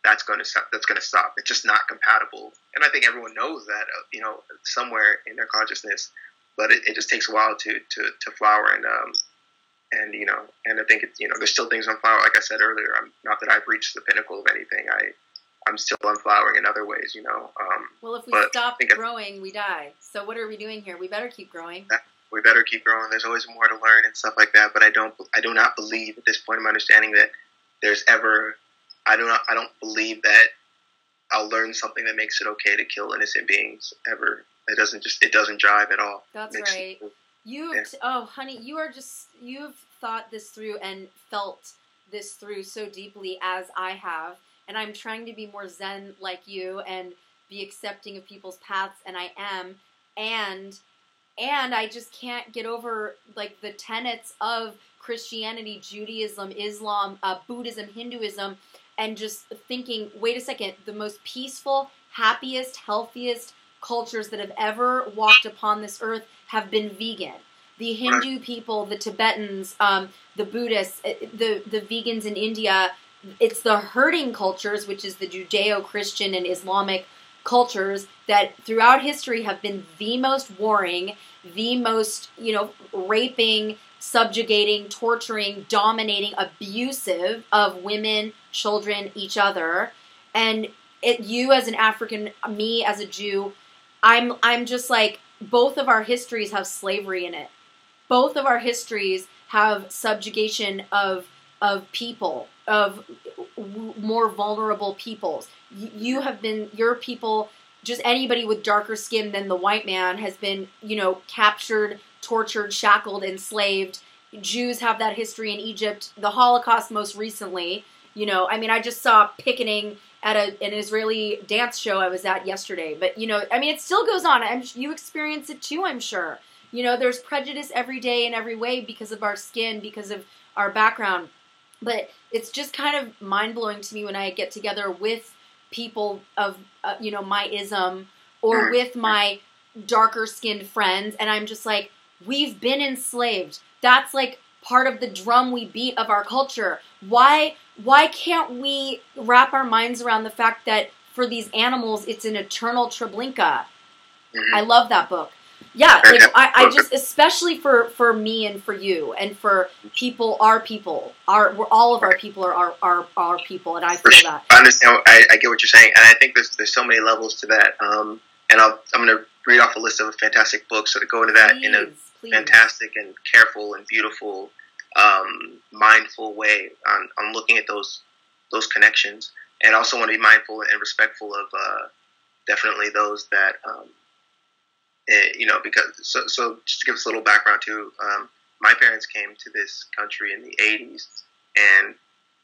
That's going to stop. That's going to stop. It's just not compatible, and I think everyone knows that. Uh, you know, somewhere in their consciousness, but it, it just takes a while to to, to flower. And um and you know and I think it's you know there's still things on flower. Like I said earlier I'm not that I've reached the pinnacle of anything. I I'm still unflowering in other ways you know um, well if we stop growing we die. So what are we doing here? We better keep growing. We better keep growing. There's always more to learn and stuff like that but I don't I do not believe at this point of my understanding that there's ever I don't I don't believe that I'll learn something that makes it okay to kill innocent beings ever. It doesn't just it doesn't drive at all. That's right. You yeah. oh honey, you are just you've thought this through and felt this through so deeply as I have, and I'm trying to be more zen like you and be accepting of people's paths, and I am, and and I just can't get over like the tenets of Christianity, Judaism, Islam, uh, Buddhism, Hinduism, and just thinking, wait a second, the most peaceful, happiest, healthiest cultures that have ever walked upon this earth have been vegan. The Hindu people, the Tibetans, um, the Buddhists, uh, the the vegans in India. It's the herding cultures, which is the Judeo-Christian and Islamic cultures that throughout history have been the most warring, the most you know raping, subjugating, torturing, dominating, abusive of women, children, each other, and it, you as an African, me as a Jew, I'm I'm just like both of our histories have slavery in it. Both of our histories have subjugation of of people, of w- more vulnerable peoples. you have been your people just anybody with darker skin than the white man has been, you know, captured, tortured, shackled, enslaved. Jews have that history in Egypt, the Holocaust most recently. You know, I mean, I just saw picketing at a, an Israeli dance show I was at yesterday. But, you know, I mean, it still goes on. I'm, you experience it too, I'm sure. You know, there's prejudice every day in every way because of our skin, because of our background. But it's just kind of mind blowing to me when I get together with people of uh, you know my ism or with my darker skinned friends and i'm just like we've been enslaved that's like part of the drum we beat of our culture why why can't we wrap our minds around the fact that for these animals it's an eternal treblinka mm-hmm. i love that book yeah, like I, I just especially for for me and for you and for people, our people, our all of our people are our our, our people, and I feel that. I understand. I, I, get what you're saying, and I think there's there's so many levels to that. Um, and I'll, I'm going to read off a list of fantastic books, so to go into that please, in a please. fantastic and careful and beautiful, um, mindful way on, on looking at those those connections, and also want to be mindful and respectful of uh, definitely those that. Um, Eh, you know, because so, so just to give us a little background too, um, my parents came to this country in the 80s, and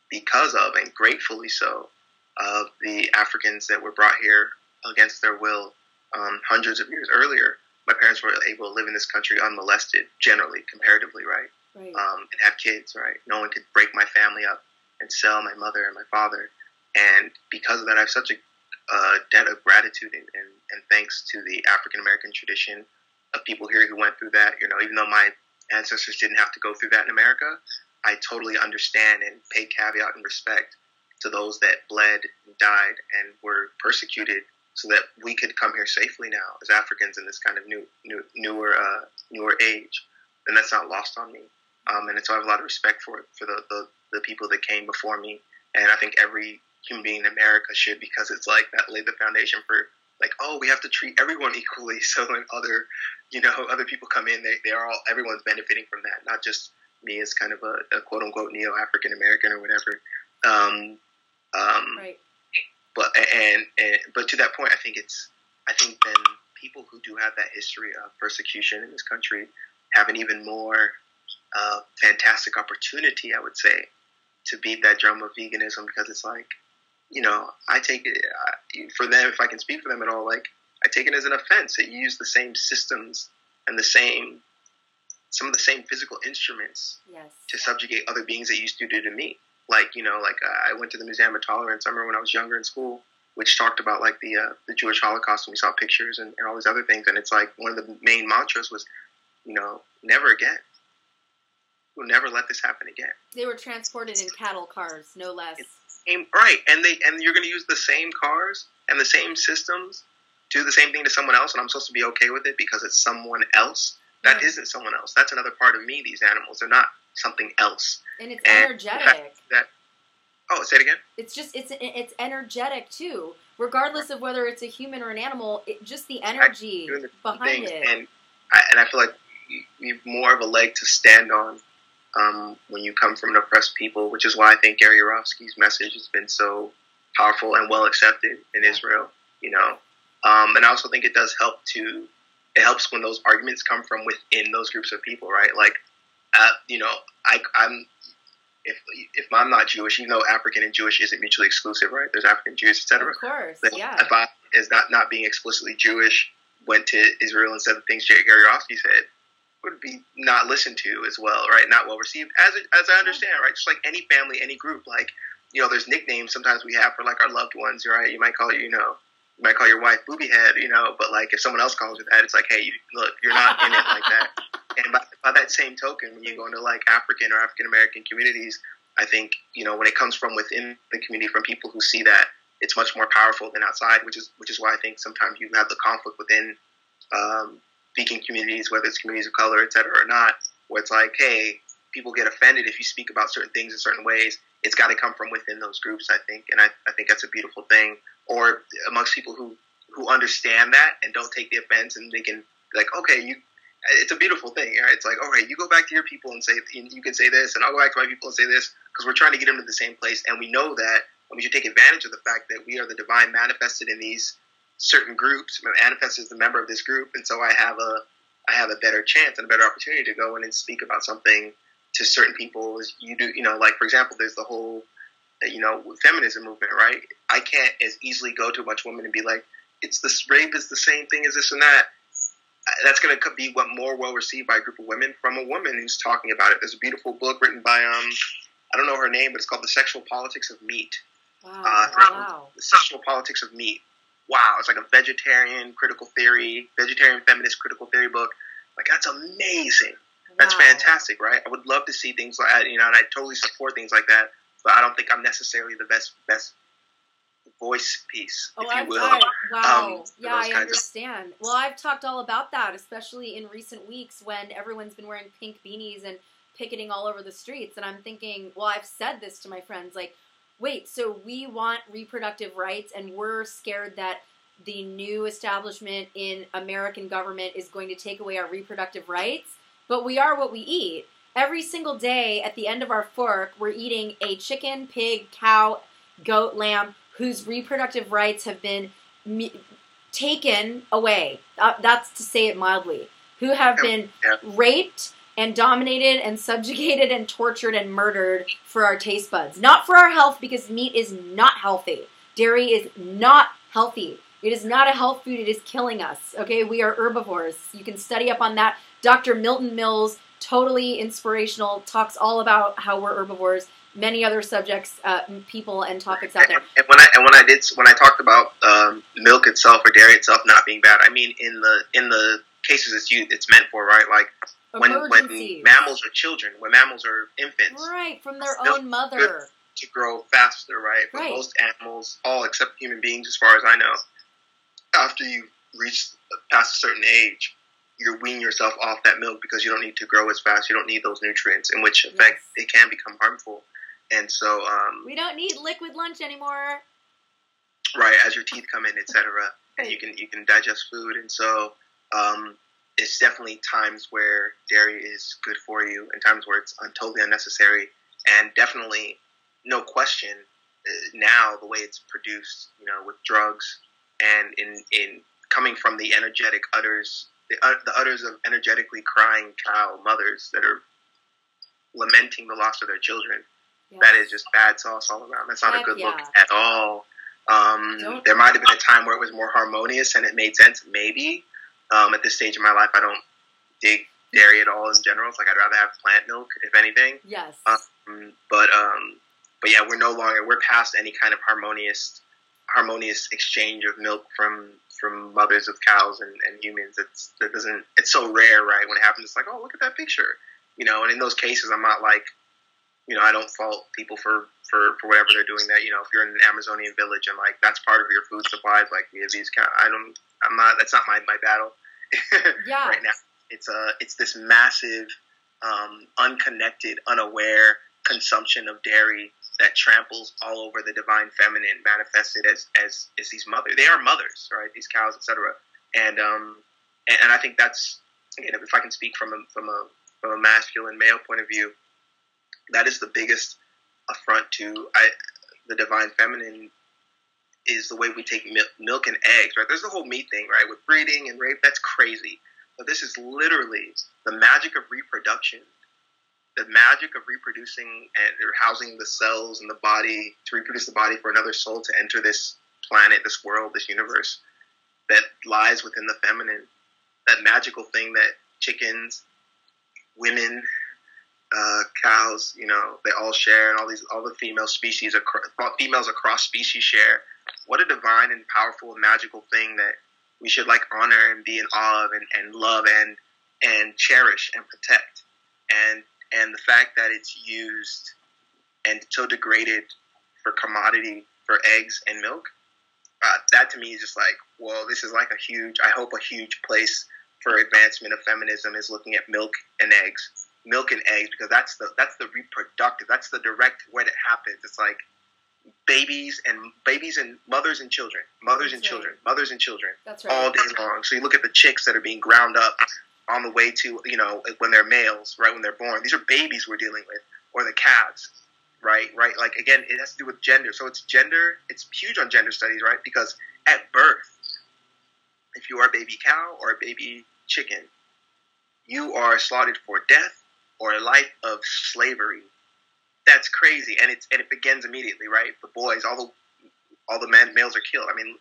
because of, and gratefully so, of the Africans that were brought here against their will um, hundreds of years earlier, my parents were able to live in this country unmolested, generally, comparatively, right? Right. Um, and have kids, right? No one could break my family up and sell my mother and my father. And because of that, I have such a debt of gratitude and, and, and thanks to the African American tradition of people here who went through that. You know, even though my ancestors didn't have to go through that in America, I totally understand and pay caveat and respect to those that bled and died and were persecuted so that we could come here safely now as Africans in this kind of new, new newer uh, newer age. And that's not lost on me. Um, and so I have a lot of respect for for the, the, the people that came before me. And I think every human being in America should because it's like that laid the foundation for like oh we have to treat everyone (laughs) equally so when other you know other people come in they, they are all everyone's benefiting from that not just me as kind of a, a quote unquote neo African American or whatever um, um, right. but and, and but to that point I think it's I think then people who do have that history of persecution in this country have an even more uh, fantastic opportunity I would say to beat that drum of veganism because it's like you know, I take it for them, if I can speak for them at all, like, I take it as an offense that you use the same systems and the same, some of the same physical instruments yes. to subjugate other beings that you used to do to me. Like, you know, like I went to the Museum of Tolerance, I remember when I was younger in school, which talked about like the uh, the Jewish Holocaust, and we saw pictures and, and all these other things. And it's like one of the main mantras was, you know, never again. We'll never let this happen again. They were transported in cattle cars, no less. Same right, and they and you're going to use the same cars and the same systems, do the same thing to someone else, and I'm supposed to be okay with it because it's someone else. That yeah. not someone else. That's another part of me. These animals, they're not something else. And it's and energetic. That, that, oh, say it again. It's just it's it's energetic too, regardless of whether it's a human or an animal. It, just the energy behind it. And I, and I feel like you, you have more of a leg to stand on um, when you come from an oppressed people, which is why I think Gary Yourofsky's message has been so powerful and well accepted in Israel. You know, um, and I also think it does help to it helps when those arguments come from within those groups of people, right? Like, uh, you know, I, I'm if if I'm not Jewish, even though African and Jewish isn't mutually exclusive, right? There's African Jews, etc. Of course, but yeah. If I is not not being explicitly Jewish, went to Israel and said the things Gary Yourofsky said, would be not listened to as well, right? Not well received, as as I understand, right? Just like any family, any group, like you know, there's nicknames sometimes we have for like our loved ones, right? You might call you know, you might call your wife booby head, you know, but like if someone else calls her that, it's like, hey, you, look, you're not in it like that. (laughs) And by, by that same token, when you go into like African or African American communities, I think you know when it comes from within the community, from people who see that, it's much more powerful than outside, which is which is why I think sometimes you have the conflict within um, speaking communities, whether it's communities of color, et cetera, or not, where it's like, hey, people get offended if you speak about certain things in certain ways. It's got to come from within those groups, I think, and I, I think that's a beautiful thing. Or amongst people who who understand that and don't take the offense, and they can like, okay, you. It's a beautiful thing, right? It's like, all right, you go back to your people and say, you can say this, and I'll go back to my people and say this, because we're trying to get them to the same place, and we know that, and we should take advantage of the fact that we are the divine manifested in these certain groups, manifest as the member of this group, and so I have a I have a better chance and a better opportunity to go in and speak about something to certain people as you do. You know, like for example, there's the whole you know feminism movement, right? I can't as easily go to a bunch of women and be like, it's this rape is the same thing as this and that. That's going to be what more well received by a group of women from a woman who's talking about it. There's a beautiful book written by um I don't know her name, but it's called The Sexual Politics of Meat. Wow. Uh, wow. The Sexual Politics of Meat. Wow, it's like a vegetarian critical theory, vegetarian feminist critical theory book. Like that's amazing. That's fantastic, right? I would love to see things like that, you know, and I totally support things like that. But I don't think I'm necessarily the best best voice piece, oh, if you will. I, wow. Um, yeah, I understand. Of... well, I've talked all about that, especially in recent weeks when everyone's been wearing pink beanies and picketing all over the streets. And I'm thinking, well, I've said this to my friends, like, wait, so we want reproductive rights and we're scared that the new establishment in American government is going to take away our reproductive rights, but we are what we eat. Every single day at the end of our fork, we're eating a chicken, pig, cow, goat, lamb whose reproductive rights have been me- taken away. Uh, that's to say it mildly. Who have been raped and dominated and subjugated and tortured and murdered for our taste buds. Not for our health because meat is not healthy. Dairy is not healthy. It is not a health food. It is killing us. Okay, we are herbivores. You can study up on that. Dr. Milton Mills, totally inspirational, talks all about how we're herbivores. Many other subjects, uh, people, and topics out there. And when I and when I did when I talked about um, milk itself or dairy itself not being bad, I mean in the in the cases it's you it's meant for, right? Like when, when mammals are children, when mammals are infants, right, from their own mother, to grow faster, right? But right. most animals, all except human beings, as far as I know, after you reach past a certain age, you wean yourself off that milk because you don't need to grow as fast. You don't need those nutrients, in which effect yes. it can become harmful. And so, um, we don't need liquid lunch anymore. Right, as your teeth come in, etc., and you can you can digest food, and so um, it's definitely times where dairy is good for you and times where it's totally unnecessary. And definitely, no question, uh, now the way it's produced, you know, with drugs and in, in coming from the energetic udders, the, uh, the udders of energetically crying cow mothers that are lamenting the loss of their children. Yes. That is just bad sauce all around. That's not Heck a good yeah. look at all. Um, there might have been a time where it was more harmonious and it made sense, maybe, um, at this stage in my life, I don't dig dairy at all in general. It's like I'd rather have plant milk, if anything. Yes. Um, but um, but yeah, we're no longer we're past any kind of harmonious harmonious exchange of milk from from mothers of cows and, and humans. It's that doesn't it's so rare, right? When it happens, it's like, oh, look at that picture, you know. And in those cases, I'm not like, you know, I don't fault people for for, for whatever they're doing. That you know, if you're in an Amazonian village and like that's part of your food supplies, like have these kind, I don't, I'm not. That's not my my battle. (laughs) yeah. right now. It's a it's this massive, um, unconnected, unaware consumption of dairy that tramples all over the divine feminine manifested as as, as these mothers. They are mothers, right? These cows, etc. And um and, and, I think that's again, if I can speak from a from a from a masculine male point of view, that is the biggest affront to I, the divine feminine is the way we take milk, milk and eggs, right? There's the whole meat thing, right? With breeding and rape, that's crazy. But this is literally the magic of reproduction, the magic of reproducing and housing the cells in the body to reproduce the body for another soul to enter this planet, this world, this universe that lies within the feminine. That magical thing that chickens, women, uh, cows, you know, they all share, and all these, all the female species, females across species share. What a divine and powerful and magical thing that we should like honor and be in awe of, and, and love and and cherish and protect. And and the fact that it's used and so degraded for commodity for eggs and milk, uh, that to me is just like, well, this is like a huge. I hope a huge place for advancement of feminism is looking at milk and eggs milk and eggs because that's the that's the reproductive that's the direct way it happens it's like babies and babies and mothers and children mothers that's and right. children mothers and children that's right. all day long so you look at the chicks that are being ground up on the way to you know when they're males right when they're born these are babies we're dealing with or the calves right right like again it has to do with gender so it's gender it's huge on gender studies right because at birth if you are a baby cow or a baby chicken you are slaughtered for death or a life of slavery. That's crazy, and it's and it begins immediately, right? The boys, all the all the men, males are killed. I mean,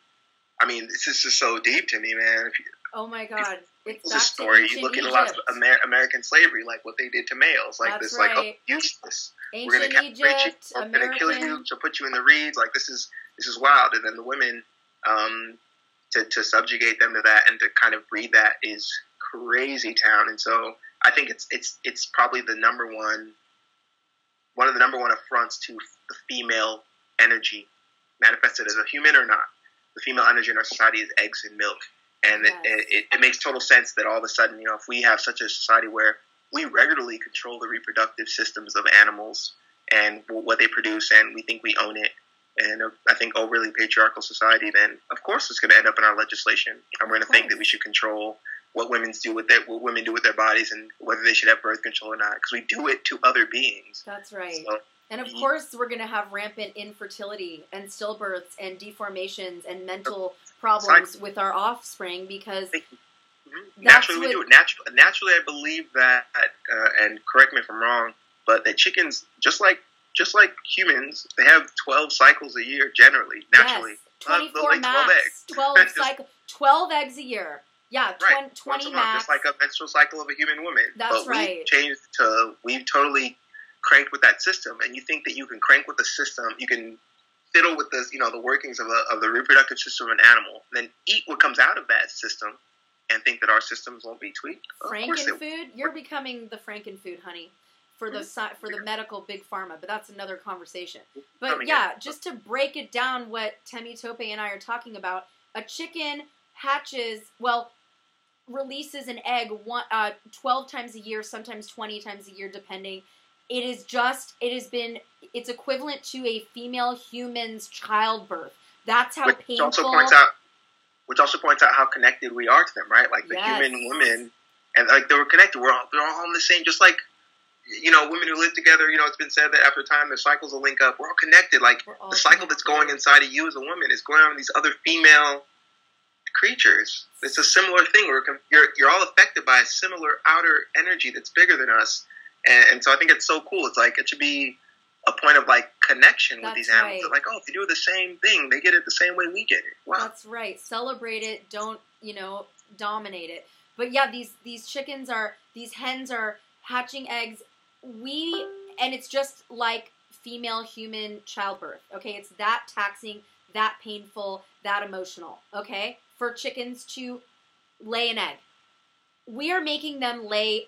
I mean, this is just so deep to me, man. You, oh my god, it's, a story. You look at a lot of Amer- American slavery, like what they did to males, like That's this, right. like oh, useless. Ancient we're gonna Egypt, you, we're American. gonna kill you, to put you in the reeds. Like this is this is wild. And then the women, um, to to subjugate them to that and to kind of breed that is crazy town. And so I think it's it's it's probably the number one one of the number one affronts to the female energy, manifested as a human or not. The female energy in our society is eggs and milk, and yes. it, it, it makes total sense that all of a sudden, you know, if we have such a society where we regularly control the reproductive systems of animals and what they produce, and we think we own it, and I think overly patriarchal society, then of course it's going to end up in our legislation, and we're going to think that we should control what women do with their what women do with their bodies and whether they should have birth control or not because we do it to other beings. That's right. So, and of course, we're going to have rampant infertility and stillbirths and deformations and mental problems with our offspring because mm-hmm. naturally we do it. Naturally, naturally, I believe that, uh, and correct me if I'm wrong, but that chickens, just like just like humans, they have 12 cycles a year generally, naturally. Yes. 24 uh, max, 12 eggs. 12 cycle, 12 eggs a year. Yeah, right. 20 max. Just like a menstrual cycle of a human woman. That's but right. We've changed to, we've totally cranked with that system. And you think that you can crank with the system, you can fiddle with the, you know, the workings of, a, of the reproductive system of an animal, and then eat what comes out of that system and think that our systems won't be tweaked. Frankenfood? You're becoming the Frankenfood, honey. For the mm-hmm. for the medical big pharma, but that's another conversation. But yeah, just to break it down, what Temitope and I are talking about, a chicken hatches. Well, releases an egg one, uh, 12 times a year, sometimes 20 times a year, depending. It is just, it has been, it's equivalent to a female human's childbirth. That's how which painful. Also points out, which also points out how connected we are to them, right? Like the yes. human woman, and like they were connected. We're all, they're all on the same, just like, you know, women who live together, you know, it's been said that after time their cycles will link up. We're all connected. Like all the cycle connected. that's going inside of you as a woman is going on in these other female creatures. It's a similar thing. We're, you're, you're all affected by a similar outer energy that's bigger than us. And, and so I think it's so cool. It's like, it should be a point of like connection That's with these animals. right. Like, oh, if they do the same thing, they get it the same way we get it. Wow. That's right. Celebrate it. Don't you know dominate it. But yeah, these these chickens are these hens are hatching eggs. We and it's just like female human childbirth. Okay, it's that taxing, that painful, that emotional. Okay, for chickens to lay an egg, we are making them lay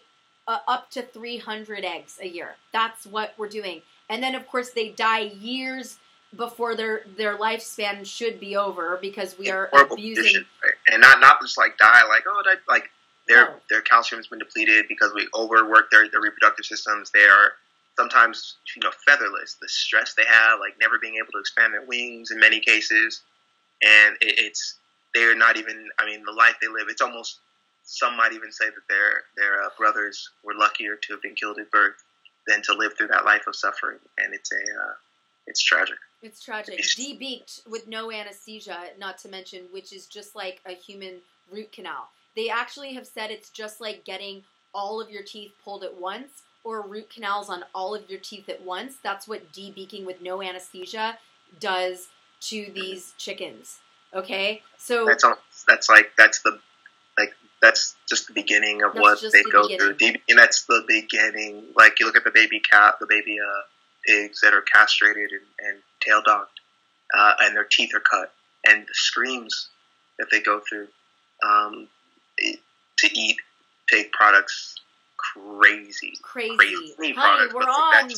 uh, up to 300 eggs a year. That's what we're doing. And then of course they die years before their their lifespan should be over because we are abusing condition, right? and not not just like die like oh that, like their No. their calcium has been depleted because we overwork their their reproductive systems. They are sometimes you know featherless. The stress they have, like never being able to expand their wings in many cases, and it, it's they're not even. I mean, the life they live. It's almost some might even say that their their uh, brothers were luckier to have been killed at birth than to live through that life of suffering, and it's a uh, it's tragic. It's tragic. Debeaked with no anesthesia, not to mention, which is just like a human root canal. They actually have said it's just like getting all of your teeth pulled at once or root canals on all of your teeth at once. That's what debeaking with no anesthesia does to these chickens. Okay, so that's all, that's like that's the like that's just the beginning of what they the go beginning. through, and that's the beginning. Like you look at the baby cat, the baby uh, pigs that are castrated and, and tail docked, uh, and their teeth are cut, and the screams that they go through um, to eat pig products, crazy, crazy. crazy Honey, we're on.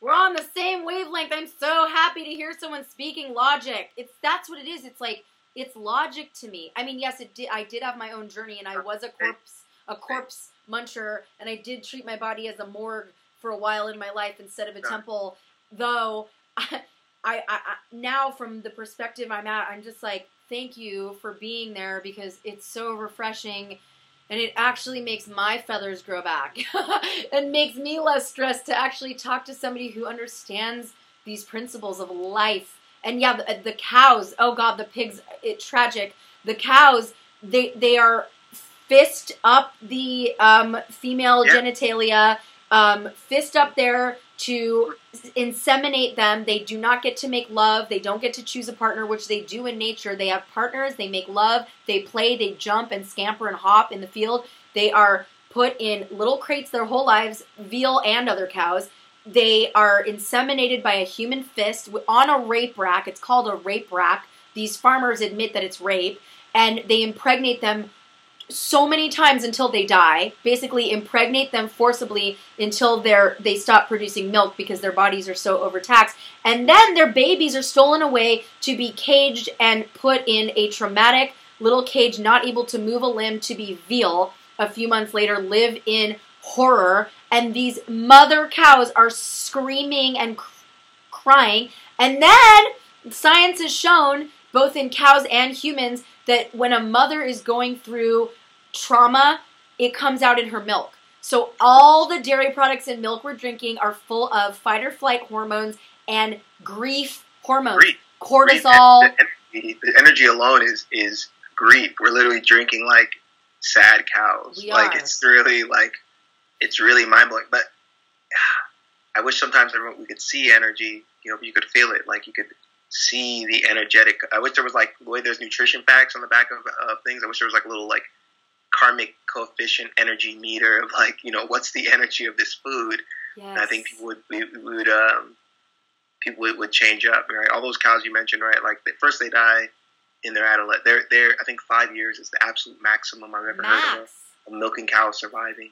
We're on the same wavelength. I'm so happy to hear someone speaking logic. It's that's what it is. It's like it's logic to me. I mean, yes, it did. I did have my own journey, and I was a corpse, a corpse muncher, and I did treat my body as a morgue for a while in my life instead of a temple. Though, (laughs) I, I, I now from the perspective I'm at, I'm just like, thank you for being there because it's so refreshing and it actually makes my feathers grow back (laughs) and makes me less stressed to actually talk to somebody who understands these principles of life and yeah the, the cows oh god the pigs it tragic the cows they they are fist up the um, female yeah. genitalia um, fist up there to inseminate them. They do not get to make love. They don't get to choose a partner, which they do in nature. They have partners. They make love. They play. They jump and scamper and hop in the field. They are put in little crates their whole lives, veal and other cows. They are inseminated by a human fist on a rape rack. It's called a rape rack. These farmers admit that it's rape, and they impregnate them so many times until they die. Basically, impregnate them forcibly until they're they stop producing milk because their bodies are so overtaxed, and then their babies are stolen away to be caged and put in a traumatic little cage, not able to move a limb, to be veal. A few months later, live in horror, and these mother cows are screaming and crying, and then science has shown both in cows and humans that when a mother is going through trauma, it comes out in her milk. So all the dairy products and milk we're drinking are full of fight or flight hormones and grief hormones. Grief. Cortisol. Grief. The, energy alone is is grief. We're literally drinking like sad cows. We like are. it's really like it's really mind blowing. But I wish sometimes everyone we could see energy. You know, you could feel it. Like you could see the energetic. I wish there was like the way there's nutrition facts on the back of uh, things. I wish there was like a little like karmic coefficient energy meter of like you know what's the energy of this food. Yes. I think people would we, would um, people would, would change up. Right, all those cows you mentioned, right? Like they, first they die in their adolescence. They're, they're I think five years is the absolute maximum I've ever Max. heard of a milking cow surviving.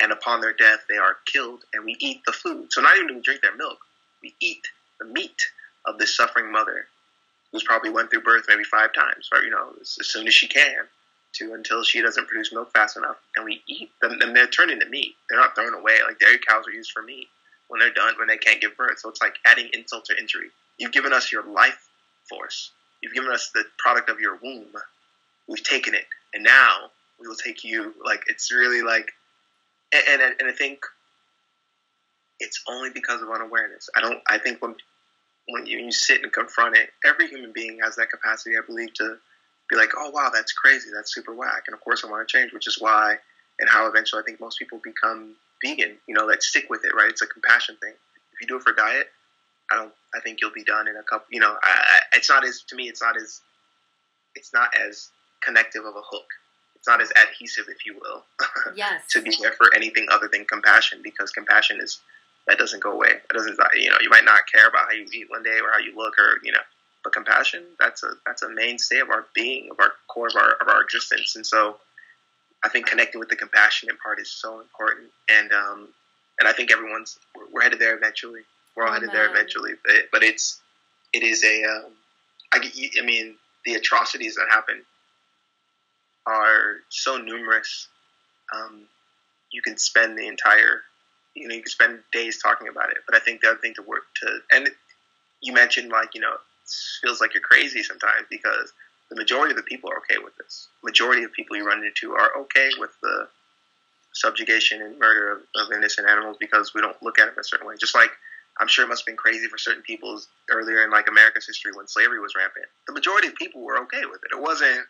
And upon their death, they are killed, and we eat the food. So not even do we drink their milk, we eat the meat of this suffering mother who's probably went through birth maybe five times, or you know, as, as soon as she can, to until she doesn't produce milk fast enough, and we eat them, and they're turned into meat. They're not thrown away. Like dairy cows are used for meat when they're done when they can't give birth. So it's like adding insult to injury. You've given us your life force. You've given us the product of your womb. We've taken it, and now we will take you. Like it's really like, and and, and I think it's only because of unawareness. I don't. I think when when you, you sit and confront it, every human being has that capacity, I believe, to be like, oh, wow, that's crazy. That's super whack. And of course, I want to change, which is why and how eventually I think most people become vegan, you know, that stick with it, right? It's a compassion thing. If you do it for diet, I don't, I think you'll be done in a couple, you know, I, it's not as, to me, it's not as, it's not as connective of a hook. It's not as adhesive, if you will, (laughs) yes. to be there for anything other than compassion because compassion is that doesn't go away. It doesn't, you know, you might not care about how you eat one day or how you look or, you know, but compassion, that's a, that's a mainstay of our being, of our core of our, of our existence. And so I think connecting with the compassionate part is so important. And, um, and I think everyone's, we're headed there eventually. We're all headed there eventually. But, but it's, it is a, um, I, I mean, the atrocities that happen are so numerous. Um, you can spend the entire you know you can spend days talking about it. But I think the other thing to work to and you mentioned like you know it feels like you're crazy sometimes because the majority of the people are okay with this. Majority of people you run into are okay with the subjugation and murder of, of innocent animals because we don't look at them a certain way. Just like I'm sure it must have been crazy for certain people earlier in like America's history when slavery was rampant. The majority of people were okay with it. It wasn't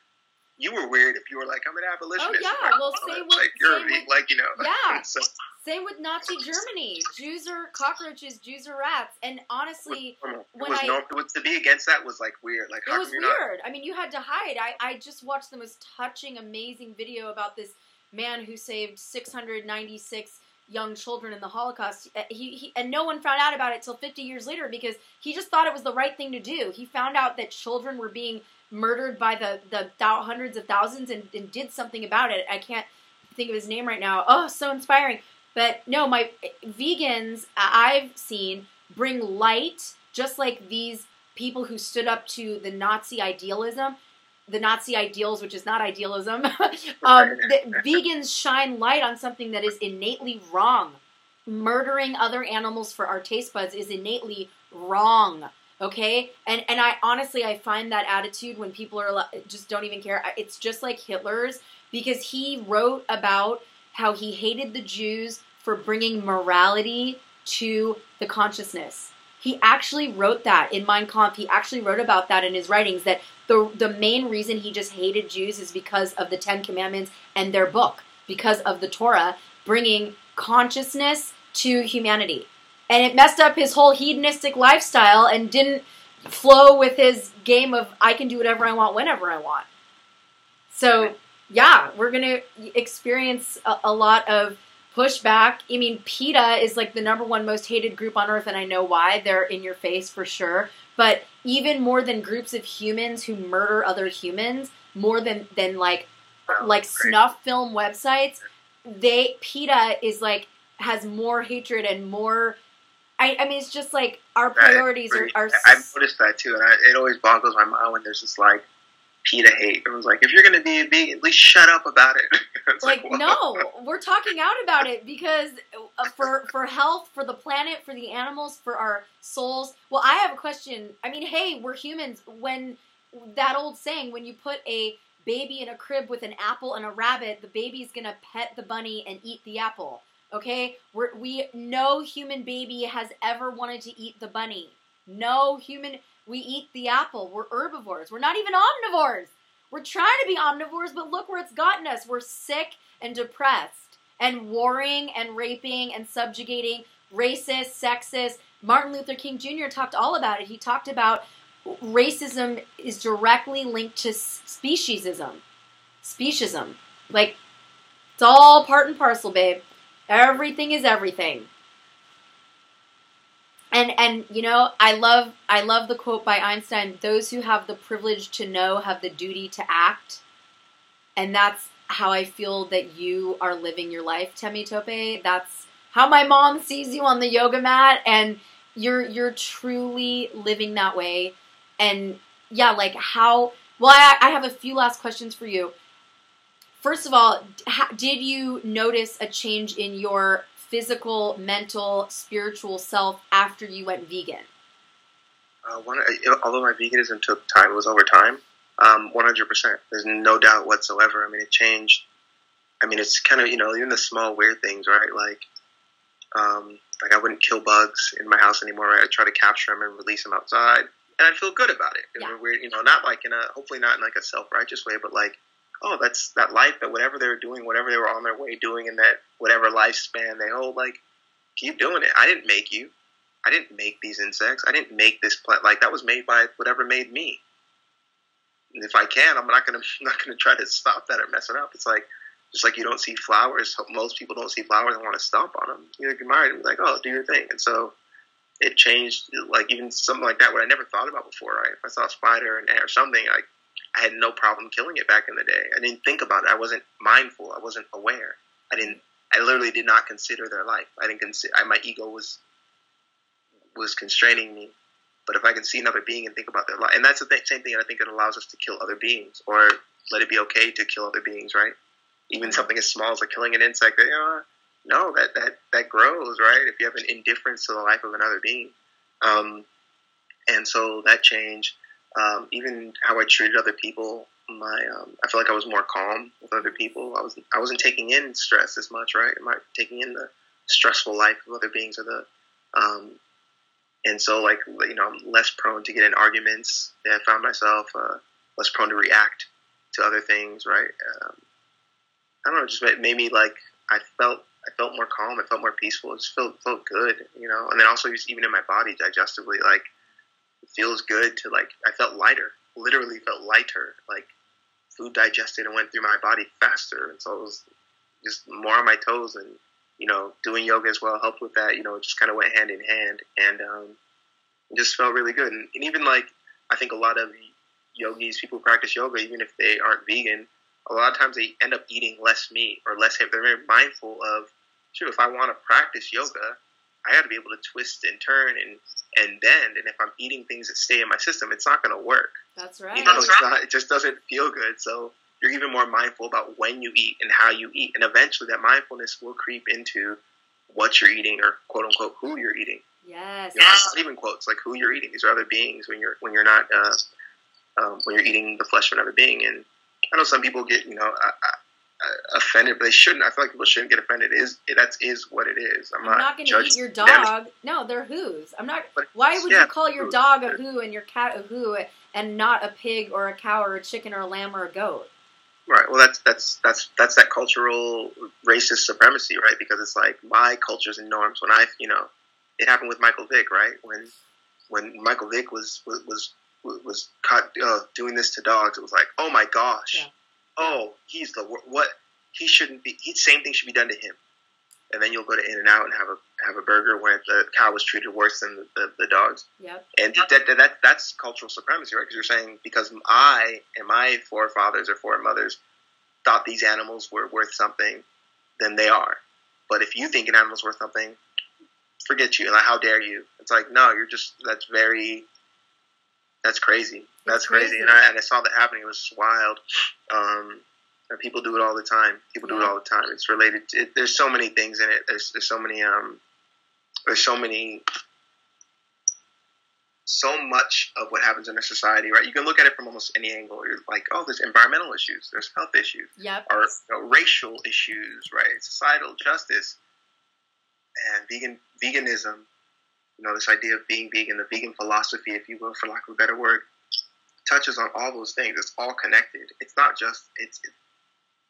you were weird if you were like I'm an abolitionist. Oh yeah, well same with like you're same with, like you know yeah. (laughs) so, same with Nazi Germany. Jews are cockroaches. Jews are rats. And honestly, when was I no, to be against that was like weird. Like it was weird. Not? I mean, you had to hide. I I just watched the most touching, amazing video about this man who saved 696 young children in the Holocaust. Uh, he, he, and no one found out about it till 50 years later because he just thought it was the right thing to do. He found out that children were being murdered by the the hundreds of thousands and, and did something about it. I can't think of his name right now. Oh, so inspiring. But no, my vegans I've seen bring light, just like these people who stood up to the Nazi idealism the Nazi ideals, which is not idealism. (laughs) um, vegans shine light on something that is innately wrong. Murdering other animals for our taste buds is innately wrong. Okay, and and I honestly I find that attitude when people are just don't even care. It's just like Hitler's because he wrote about how he hated the Jews for bringing morality to the consciousness. He actually wrote that in Mein Kampf. He actually wrote about that in his writings that the the main reason he just hated Jews is because of the 10 commandments and their book, because of the Torah bringing consciousness to humanity. And it messed up his whole hedonistic lifestyle and didn't flow with his game of I can do whatever I want whenever I want. So, yeah, we're going to experience a, a lot of pushback. I mean, PETA is like the number one most hated group on earth, and I know why. They're in your face for sure. But even more than groups of humans who murder other humans, more than than like oh, like snuff film websites, they PETA is like has more hatred and more. I, I mean, it's just like our priorities are, are. I've noticed that too, and I, it always boggles my mind when there's this like PETA hate. It was like, if you're going to be a vegan, at least shut up about it. (laughs) like, like no, we're talking out about it because uh, for for health, for the planet, for the animals, for our souls. Well, I have a question. I mean, hey, we're humans. When that old saying, when you put a baby in a crib with an apple and a rabbit, the baby's going to pet the bunny and eat the apple. Okay, we're, we no human baby has ever wanted to eat the bunny. No human we eat the apple. We're herbivores. We're not even omnivores. We're trying to be omnivores, but look where it's gotten us. We're sick and depressed and warring and raping and subjugating, racist, sexist. Martin Luther King Jr. talked all about it. He talked about racism is directly linked to speciesism. Speciesism. Like, it's all part and parcel, babe. Everything is everything. And and you know i love i love the quote by einstein those who have the privilege to know have the duty to act. And that's how i feel that you are living your life temitope. That's how my mom sees you on the yoga mat and you're you're truly living that way. And yeah like how well i, I have a few last questions for you first of all did you notice a change in your physical, mental, spiritual self after you went vegan? Uh, one, although my veganism took time, it was over time. Um, 100%. There's no doubt whatsoever. I mean, it changed. I mean, it's kind of, you know, even the small weird things, right? Like, um, like I wouldn't kill bugs in my house anymore. Right? I'd try to capture them and release them outside, and I'd feel good about it. It yeah. weird, you know, not like in a, hopefully not in like a self righteous way, but like oh, that's that life that whatever they were doing, whatever they were on their way doing in that whatever lifespan they hold, like keep doing it. I didn't make you. I didn't make these insects. I didn't make this plant. Like that was made by whatever made me. And if I can, I'm not gonna (laughs) not gonna try to stop that or mess it up. It's like just like you don't see flowers. Most people don't see flowers and want to stomp on them. You get married and be like, oh, do your thing. And so it changed. Like even something like that, what I never thought about before. Right? If I saw a spider and or something, like I had no problem killing it back in the day. I didn't think about it. I wasn't mindful. I wasn't aware. I didn't. I literally did not consider their life. I didn't consider. I, my ego was was constraining me. But if I can see another being and think about their life, and that's the th- same thing. that I think it allows us to kill other beings, or let it be okay to kill other beings, right? Even something as small as like killing an insect. You know, no, that that that grows, right? If you have an indifference to the life of another being, um, and so that change um, even how I treated other people, my um, I feel like I was more calm with other people. I was I wasn't taking in stress as much, right? Am I taking in the stressful life of other beings or the um, and so like you know I'm less prone to get in arguments. Yeah, I found myself uh, less prone to react to other things, right? Um, I don't know, just made me like I felt I felt more calm. I felt more peaceful. It just felt felt good, you know. And then also just even in my body, digestively, like feels good to like I felt lighter. Literally felt lighter. Like food digested and went through my body faster, and so it was just more on my toes. And you know, doing yoga as well helped with that. You know, it just kind of went hand in hand, and um, it just felt really good. And, and even like I think a lot of yogis, people who practice yoga, even if they aren't vegan, a lot of times they end up eating less meat or less. They're very mindful of, sure, if I want to practice yoga, I got to be able to twist and turn and and bend. And if I'm eating things that stay in my system, it's not going to work. That's right. You know, it's not, it just doesn't feel good. So you're even more mindful about when you eat and how you eat, and eventually that mindfulness will creep into what you're eating or quote unquote who you're eating. Yes. You know, not even quotes like who you're eating. These are other beings when you're when you're not uh, um, when you're eating the flesh of another being. And I know some people get you know uh, uh, offended, but they shouldn't. I feel like people shouldn't get offended. It is that's is what it is. I'm, I'm not, not going to eat your dog. Them. No, they're who's. I'm not. But, why would yeah, you call your dog a who and your cat a who and not a pig or a cow or a chicken or a lamb or a goat? Right. Well, that's that's that's that's that cultural racist supremacy, right? Because it's like my cultures and norms. When I, you know, it happened with Michael Vick, right? When when Michael Vick was was was caught uh, doing this to dogs, it was like, oh my gosh, yeah. Oh he's the what he shouldn't be. He, same thing should be done to him. And then you'll go to In and Out and have a have a burger where the cow was treated worse than the, the, the dogs. Yep. And that, that, that that's cultural supremacy, right? Because you're saying because I and my forefathers or foremothers thought these animals were worth something, then they are. But if you think an animal's worth something, forget you. Like, how dare you? It's like, no, you're just, that's very, that's crazy. That's crazy. crazy. And, I, and I saw that happening. It was wild. Um, people do it all the time. People do it all the time. It's related to, it, there's so many things in it. There's, there's so many, um, there's so many, so much of what happens in our society, right? You can look at it from almost any angle. You're like, oh, there's environmental issues, there's health issues, yep. or you know, racial issues, right? Societal justice and vegan veganism. You know, this idea of being vegan, the vegan philosophy, if you will, for lack of a better word, touches on all those things. It's all connected. It's not just it's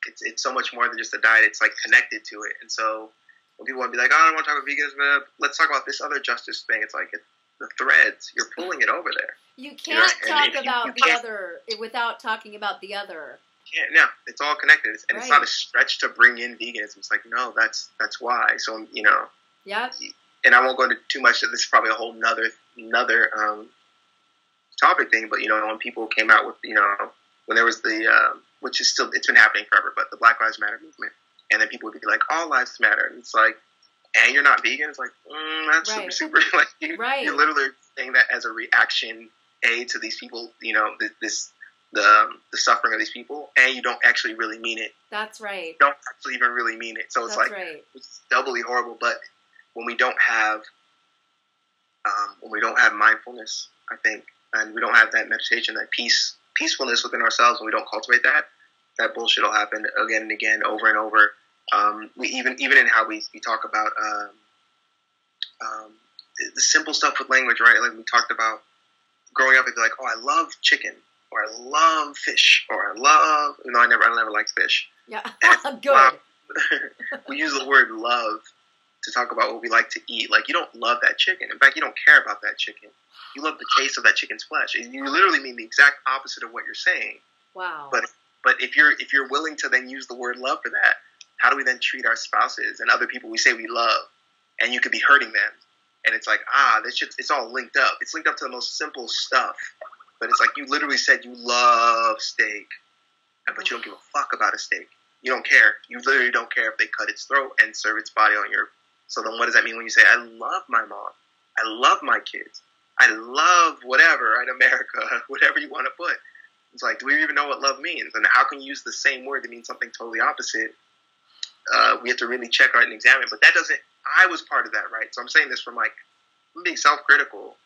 it's it's so much more than just a diet. It's like connected to it. And so when people want to be like, oh, I don't want to talk about veganism, let's talk about this other justice thing. It's like it, the threads. You're pulling it over there. You can't you know? talk about you, you the other without talking about the other. Yeah, no, it's all connected, and right. it's not a stretch to bring in veganism. It's like, no, that's that's why. So you know, yeah. And I won't go into too much. This is probably a whole nother another um, topic thing. But you know, when people came out with you know when there was the uh, which is still it's been happening forever, but the Black Lives Matter movement, and then people would be like, all lives matter, and it's like, and you're not vegan. It's like mm, that's right. super super (laughs) like you, right. you're literally saying that as a reaction a to these people. You know this the the suffering of these people, and you don't actually really mean it. That's right. You don't actually even really mean it. So it's That's like right. it's doubly horrible. But when we don't have um, when we don't have mindfulness, I think, and we don't have that meditation, that peace, peacefulness within ourselves, and we don't cultivate that, that bullshit will happen again and again, over and over. Um, we even even in how we, we talk about um, um, the simple stuff with language, right? Like we talked about growing up, it'd be like, oh, I love chicken, or I love fish, or I love. You know, I never, I never liked fish. Yeah, (laughs) good. (laughs) we use the word love to talk about what we like to eat. Like you don't love that chicken. In fact, you don't care about that chicken. You love the taste of that chicken's flesh. And you literally mean the exact opposite of what you're saying. Wow. But but if you're if you're willing to then use the word love for that, how do we then treat our spouses and other people we say we love? And you could be hurting them. And it's like, ah, this shit, it's all linked up. It's linked up to the most simple stuff. But it's like you literally said you love steak, but you don't give a fuck about a steak. You don't care. You literally don't care if they cut its throat and serve its body on your so then what does that mean when you say, I love my mom? I love my kids. I love whatever, right? America, (laughs) whatever you want to put. It's like, do we even know what love means? And how can you use the same word to mean something totally opposite? Uh, we have to really check out and examine. But that doesn't, I was part of that, right? So I'm saying this from like, I'm being self critical.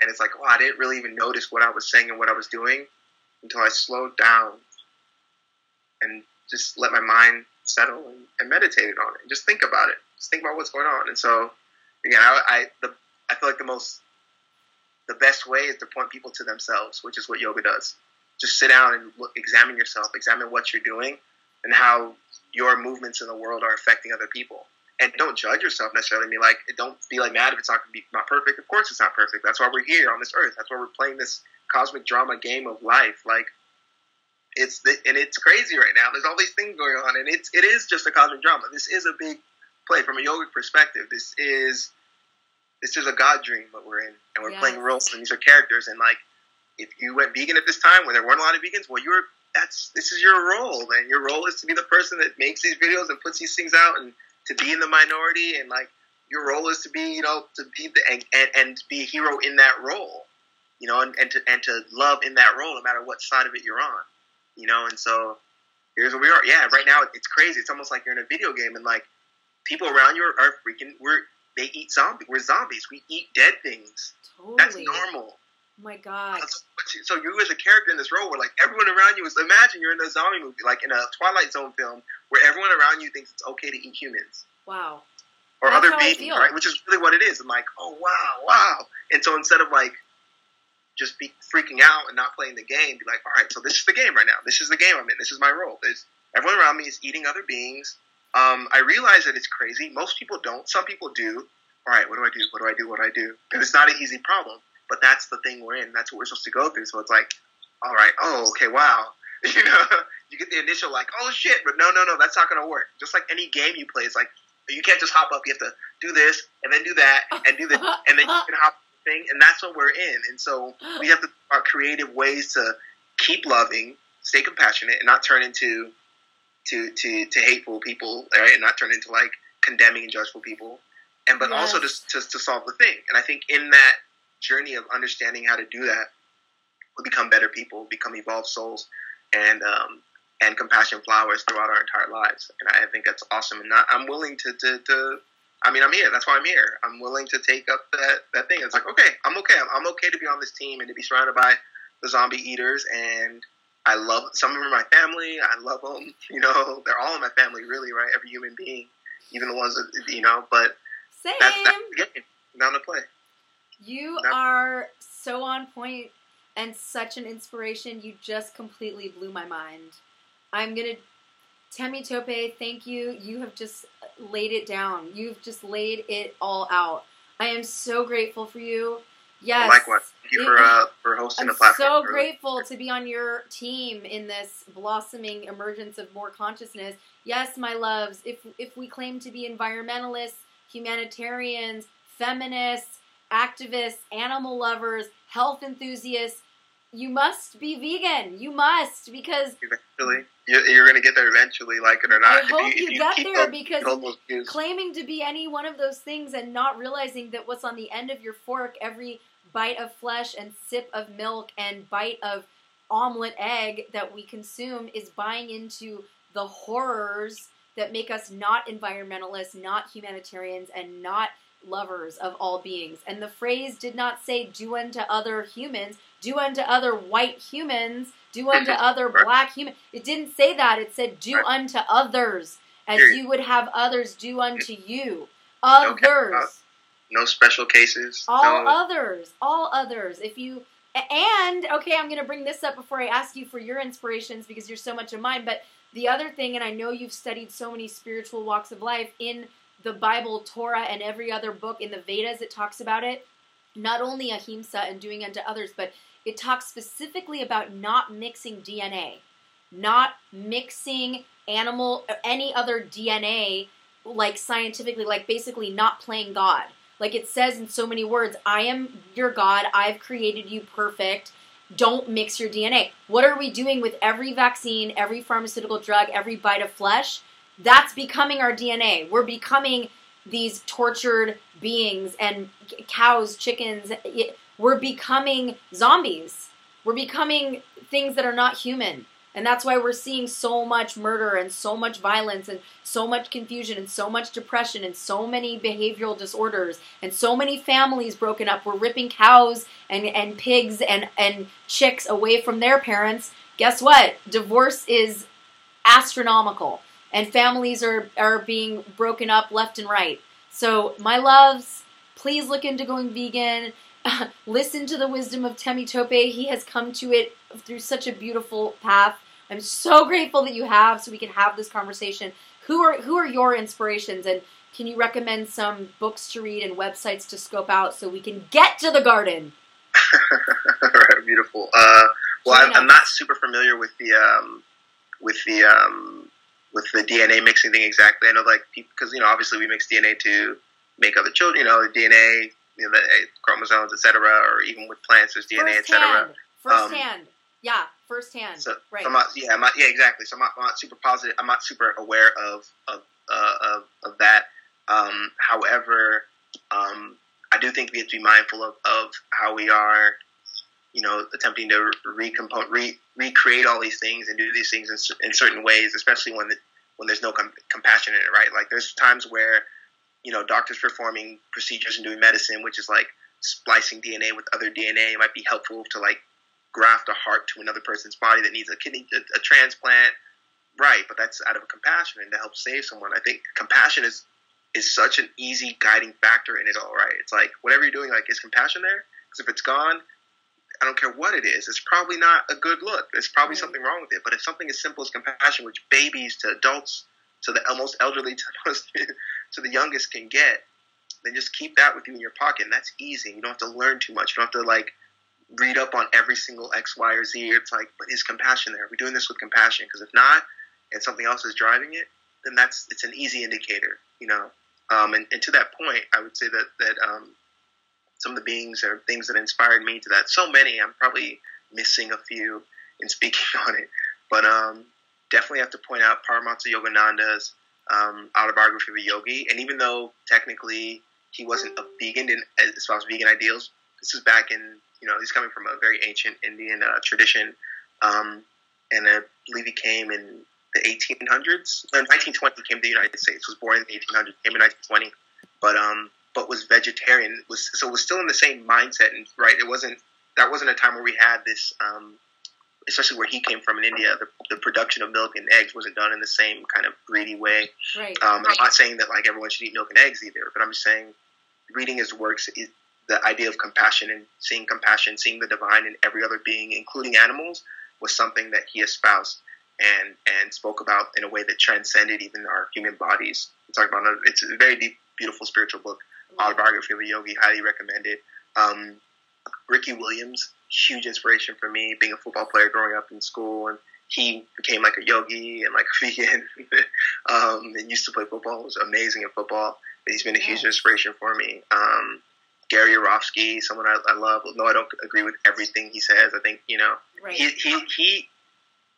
And it's like, oh, I didn't really even notice what I was saying and what I was doing. until I slowed down and just let my mind settle and, and meditated on it and just think about it. Just think about what's going on. And so, again, I, I, the, I feel like the most, the best way is to point people to themselves, which is what yoga does. Just sit down and look, examine yourself, examine what you're doing and how your movements in the world are affecting other people. And don't judge yourself necessarily. I mean, like, don't be like mad if it's not to be not perfect. Of course, it's not perfect. That's why we're here on this earth. That's why we're playing this cosmic drama game of life. Like, it's the, and it's crazy right now. There's all these things going on, and it's it is just a cosmic drama. This is a big play from a yogic perspective. This is this is a god dream that we're in, and we're yes. playing roles, and these are characters. And like, if you went vegan at this time when there weren't a lot of vegans, well, you're that's this is your role, and your role is to be the person that makes these videos and puts these things out, and to be in the minority, and like your role is to be, you know, to be the and and, and be a hero in that role, you know, and, and to and to love in that role, no matter what side of it you're on you know. And so here's where we are. Yeah, right now it's crazy. It's almost like you're in a video game, and like people around you are, are freaking. We're they eat zombies. We're zombies. We eat dead things. Totally. That's normal. Oh my God. So you as a character in this role, where like everyone around you is imagine you're in a zombie movie, like in a Twilight Zone film, where everyone around you thinks it's okay to eat humans. Wow. Or That's other beings, right? Which is really what it is. I'm like, oh wow, wow. And so instead of like just be freaking out and not playing the game. Be like, all right, so this is the game right now. This is the game I'm in. This is my role. There's, everyone around me is eating other beings. Um, I realize that it's crazy. Most people don't. Some people do. All right, what do I do? What do I do? What do I do? And it's not an easy problem, but that's the thing we're in. That's what we're supposed to go through. So it's like, all right, oh, okay, wow. (laughs) You know, you get the initial like, oh shit, but no, no, no, that's not going to work. Just like any game you play, it's like you can't just hop up. You have to do this and then do that and do this, (laughs) and then you can hop thing, and that's what we're in. And so we have to find creative ways to keep loving, stay compassionate, and not turn into to to, to hateful people, right? And not turn into like condemning and judgeful people. And but yes. also just to, to solve the thing. And I think in that journey of understanding how to do that, we become better people, become evolved souls, and um, and compassion flowers throughout our entire lives. And I think that's awesome. And I'm willing to, to, to I mean, I'm here. That's why I'm here. I'm willing to take up that, that thing. It's like, okay, I'm okay. I'm, I'm okay to be on this team and to be surrounded by the zombie eaters. And I love some of them are my family. I love them. (laughs) You know, they're all in my family, really, right? Every human being, even the ones that, you know, but Same. That's, that's the game. Down to play. You are so on point and such an inspiration. You just completely blew my mind. I'm going to Temitope, thank you. You have just laid it down. You've just laid it all out. I am so grateful for you. Yes. Likewise. Thank you for, uh, for hosting I'm the platform. so grateful to be on your team in this blossoming emergence of more consciousness. Yes, my loves, if, if we claim to be environmentalists, humanitarians, feminists, activists, animal lovers, health enthusiasts, you must be vegan. You must because eventually you're, going to get there eventually, like it or not. I hope you, you, get there because claiming to be any one of those things and not realizing that what's on the end of your fork, every bite of flesh and sip of milk and bite of omelet egg that we consume is buying into the horrors that make us not environmentalists, not humanitarians, and not lovers of all beings. And the phrase did not say do unto other humans, do unto other white humans, do unto (laughs) other black humans. It didn't say that. It said do unto others as you would have others do unto you. Others. No special cases. All no. others. All others. If you and okay, I'm going to bring this up before I ask you for your inspirations because you're so much of mine, but the other thing and I know you've studied so many spiritual walks of life in the Bible, Torah, and every other book in the Vedas, it talks about it. Not only ahimsa and doing unto others, but it talks specifically about not mixing DNA, not mixing animal, any other DNA, like scientifically, like basically not playing God. Like it says in so many words, I am your God, I've created you perfect. Don't mix your DNA. What are we doing with every vaccine, every pharmaceutical drug, every bite of flesh? that's becoming our DNA. We're becoming these tortured beings and cows, chickens. We're becoming zombies. We're becoming things that are not human. And that's why we're seeing so much murder and so much violence and so much confusion and so much depression and so many behavioral disorders and so many families broken up. We're ripping cows and, and pigs and, and chicks away from their parents. Guess what? Divorce is astronomical and families are, are being broken up left and right. So, my loves, please look into going vegan. (laughs) Listen to the wisdom of Temitope. He has come to it through such a beautiful path. I'm so (laughs) grateful that you have, so we can have this conversation. Who are who are your inspirations, and can you recommend some books to read and websites to scope out so we can get to the garden? (laughs) beautiful. Uh, well, I'm, I'm, not super familiar with the um, with the um, with the DNA mixing thing exactly. I know like because you know obviously we mix DNA to make other children. You know the DNA, you know, the chromosomes, etc. Or even with plants, there's DNA, etc. First um, hand. Yeah, firsthand. So, right. So I'm not, yeah, I'm not, yeah, exactly. So I'm not, I'm not, super positive. I'm not super aware of of uh, of, of that. Um, however, um, I do think we have to be mindful of, of how we are, you know, attempting to recompose, re, recreate all these things and do these things in, in certain ways, especially when the, when there's no com- compassion in it, right? Like there's times where, you know, doctors performing procedures and doing medicine, which is like splicing DNA with other DNA, might be helpful to like graft a heart to another person's body that needs a kidney, a, a transplant, right? But that's out of compassion and to help save someone. I think compassion is is such an easy guiding factor in it all, right? It's like whatever you're doing, like is compassion there? Because if it's gone, I don't care what it is. It's probably not a good look. There's probably something wrong with it. But if something as simple as compassion, which babies to adults to the most elderly (laughs) to, most, to the youngest can get, then just keep that with you in your pocket. And that's easy. You don't have to learn too much. You don't have to like read up on every single X, Y, or Z. It's like, but is compassion there? Are we doing this with compassion? Because if not, and something else is driving it, then that's it's an easy indicator, you know. Um, and, and, to that point, I would say that that um, some of the beings or things that inspired me to that. So many, I'm probably missing a few in speaking (laughs) on it, but um, definitely have to point out Paramahansa Yogananda's um, autobiography of a yogi. And even though technically he wasn't a vegan far as vegan ideals, this is back in you know, he's coming from a very ancient Indian uh, tradition, um, and I believe he came in the 1800s. In 1920, he came to the United States. Was born in the 1800s, came in 1920, but um, but was vegetarian. Was so was still in the same mindset, and right, it wasn't that wasn't a time where we had this. Um, especially where he came from in India, the, the, production of milk and eggs wasn't done in the same kind of greedy way. Right. Um, I'm not saying that like everyone should eat milk and eggs either, but I'm just saying reading his works the idea of compassion and seeing compassion, seeing the divine in every other being, including animals, was something that he espoused and and spoke about in a way that transcended even our human bodies. We talk about it's a very deep, beautiful spiritual book, autobiography of a yogi. Highly recommended. Um, Ricky Williams, huge inspiration for me, being a football player growing up in school, and he became like a yogi and like a (laughs) vegan, um, and used to play football. Was amazing at football. But he's been a huge inspiration for me. Um, Gary Yourofsky, someone I, I love. No, I don't agree with everything he says. I think you know right. he he he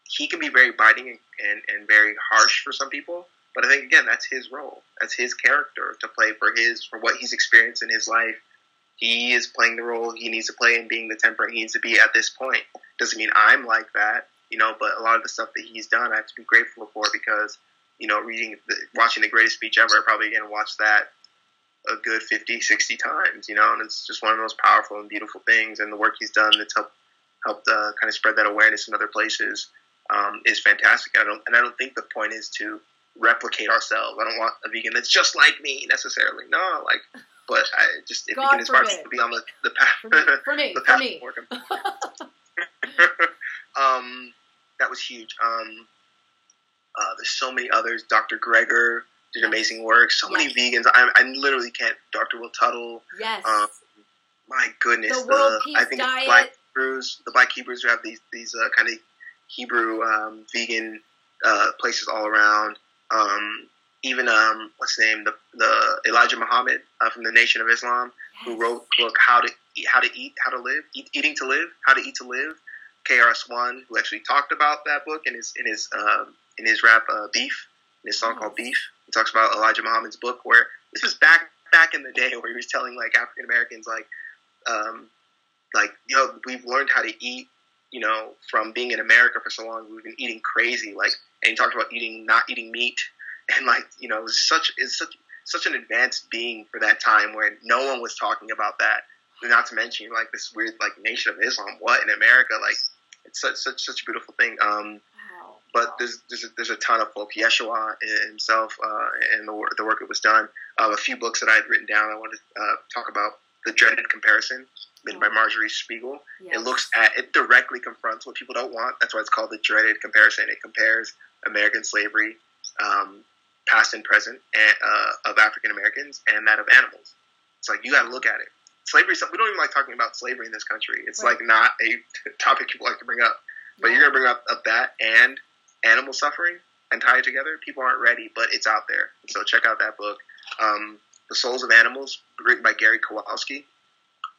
he can be very biting and, and, and very harsh for some people. But I think again, that's his role. That's his character to play for his for what he's experienced in his life. He is playing the role he needs to play and being the temper he needs to be at this point. Doesn't mean I'm like that, you know. But a lot of the stuff that he's done, I have to be grateful for because you know, reading, the, watching the greatest speech ever, I probably gonna watch that a good 50, 60 times, you know, and it's just one of the most powerful and beautiful things. And the work he's done that's helped helped uh, kind of spread that awareness in other places um, is fantastic. I don't, and I don't think the point is to replicate ourselves. I don't want a vegan that's just like me necessarily. No, like, but I just if God you can inspire people to be on the, the path for me, for me, the path for me. (laughs) um, that was huge. Um, uh, there's so many others. Dr. Greger, did amazing work. So many vegans. I, I literally can't. Dr. Will Tuttle. Yes. Um, my goodness. The World Peace I think Diet. Black Hebrews, the Black Hebrews who have these these uh, kind of Hebrew um, vegan uh, places all around. Um, even um, what's the name? The the Elijah Muhammad uh, from the Nation of Islam, yes. who wrote the book How to Eat, How to Eat, How to Live, Eat, Eating to Live, How to Eat to Live. KRS One, who actually talked about that book in his in his um, in his rap uh, Beef, in his song yes. called Beef. Talks about Elijah Muhammad's book, where this was back back in the day, where he was telling like African Americans, like, um, like know, we've learned how to eat, you know, from being in America for so long, we've been eating crazy. Like, and he talked about eating, not eating meat, (laughs) and like, you know, it was such, it's such, such an advanced being for that time where no one was talking about that. Not to mention like this weird like nation of Islam. What in America? Like, it's such such such a beautiful thing. Um, but there's there's a, there's a ton of folk. Yeshua himself uh, and the, the work that was done. Um, a few books that I had written down. I wanted to uh, talk about the dreaded comparison written by Marjorie Spiegel. Yes. It looks at it directly confronts what people don't want. That's why it's called the dreaded comparison. It compares American slavery, um, past and present, and, uh, of African Americans and that of animals. It's like you got to look at it. Slavery. We don't even like talking about slavery in this country. It's right. like not a (laughs) topic people like to bring up. But yeah. you're gonna bring up, up that and animal suffering and tie it together. People aren't ready, but it's out there. So check out that book. Um, the Souls of Animals, written by Gary Kowalski.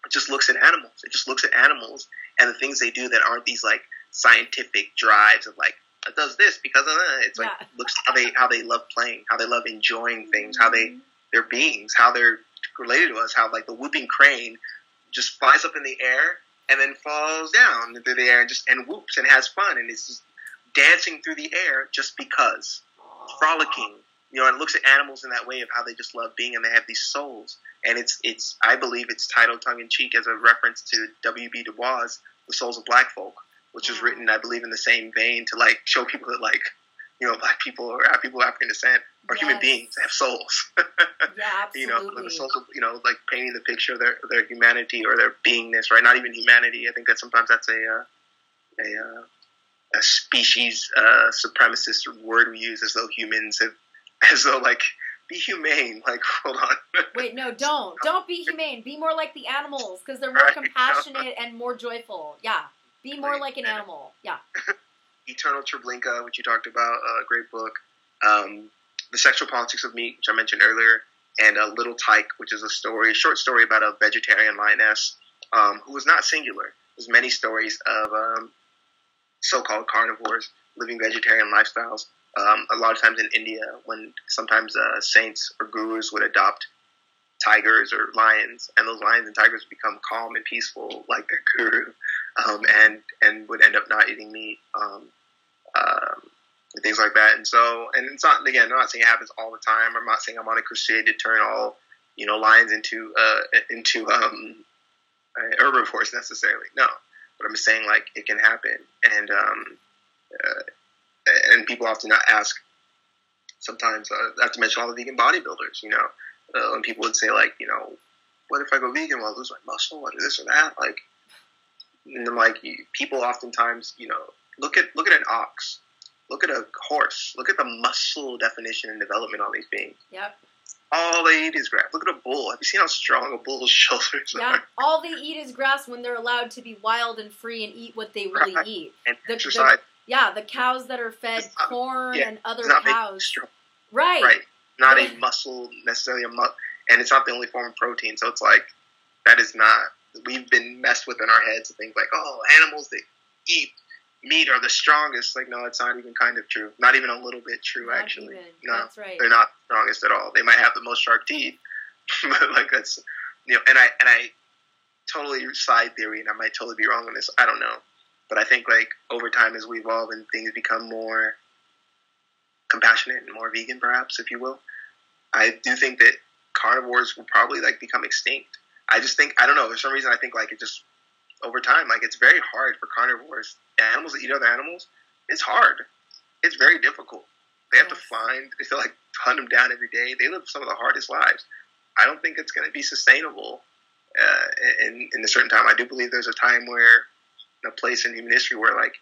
It just looks at animals. It just looks at animals and the things they do that aren't these like scientific drives of like it does this because of that. It's like yeah. looks how they how they love playing, how they love enjoying things, how they their beings, how they're related to us. How like the whooping crane just flies up in the air and then falls down through the air and just and whoops and has fun and it's just dancing through the air just because, frolicking. You know, it looks at animals in that way of how they just love being and they have these souls. And it's it's I believe it's titled tongue in cheek as a reference to W. B. Du Bois, The Souls of Black Folk, which was written, I believe, in the same vein to like show people that like, you know, black people or people of African descent are yes. human beings, they have souls. (laughs) yeah, absolutely. you know, the souls of, you know, like painting the picture of their their humanity or their beingness, right? Not even humanity. I think that sometimes that's a uh, a uh, a species uh, supremacist word we use as though humans have, (laughs) as though like be humane. (laughs) Like, hold on. Wait, no, don't. Don't be humane. Be more like the animals because they're more right. (laughs) compassionate and more joyful. Yeah. Be more like an animal. Yeah. Eternal Treblinka, which you talked about, a uh, great book. Um, the Sexual Politics of Meat, which I mentioned earlier, and a Little Tyke, which is a story, a short story about a vegetarian lioness um, who was not singular. There's many stories of um, so-called carnivores living vegetarian lifestyles. Um, a lot of times in India, when sometimes uh, saints or gurus would adopt tigers or lions, and those lions and tigers become calm and peaceful like their guru, (laughs) um, and and would end up not eating meat, um, um, and things like that. And so, and it's not again, I'm not saying it happens all the time. I'm not saying I'm on a crusade to turn all you know lions into uh, into um, herbivores necessarily. No, but I'm saying like it can happen, and um, uh, and people often ask. Sometimes, uh, not to mention all the vegan bodybuilders. You know, uh, and people would say like, you know, what if I go vegan? Will I lose my muscle? What this or that? Like, and I'm like, people oftentimes, you know, look at look at an ox, look at a horse, look at the muscle definition and development on these beings. Yep all they eat is grass. Look at a bull. Have you seen how strong a bull's (laughs) shoulders yeah, are? all they eat is grass when they're allowed to be wild and free and eat what they really right. eat. And the, exercise. The, yeah, the cows that are fed not, corn yeah, and other cows. Right. Right. Not a muscle necessarily a muscle, and it's not the only form of protein. So it's like that is not. We've been messed with in our heads to think like, oh, animals that eat meat are the strongest. Like, no, it's not even kind of true. Not even a little bit true, not actually. Even. No, that's right. They're not strongest at all. They might have the most sharp teeth, (laughs) but like that's you know. And I and I totally side theory, and I might totally be wrong on this. I don't know, but I think like over time as we evolve and things become more compassionate and more vegan, perhaps if you will, I do think that carnivores will probably like become extinct. I just think I don't know. For some reason, I think like it just over time, like it's very hard for carnivores, animals that eat other animals. It's hard. It's very difficult. They have to find. (laughs) They feel like hunt them down every day. They live some of the hardest lives. I don't think it's going to be sustainable uh, in in a certain time. I do believe there's a time where a place in human history where like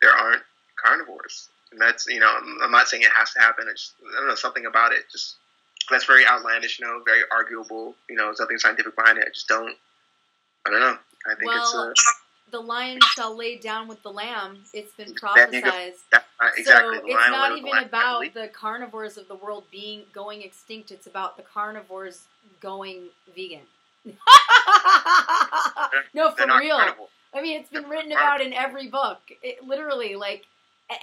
there aren't carnivores, and that's you know I'm, I'm not saying it has to happen. I just I don't know something about it. Just that's very outlandish, you know, very arguable. You know, there's nothing scientific behind it. I just don't. I don't know. I think well, it's a, the lion shall lay down with the lamb. It's been prophesized. That, uh, exactly. So it's not even about the carnivores of the world being going extinct. It's about the carnivores going vegan. (laughs) no, for real. I mean, it's been written about in every book. It, literally, like,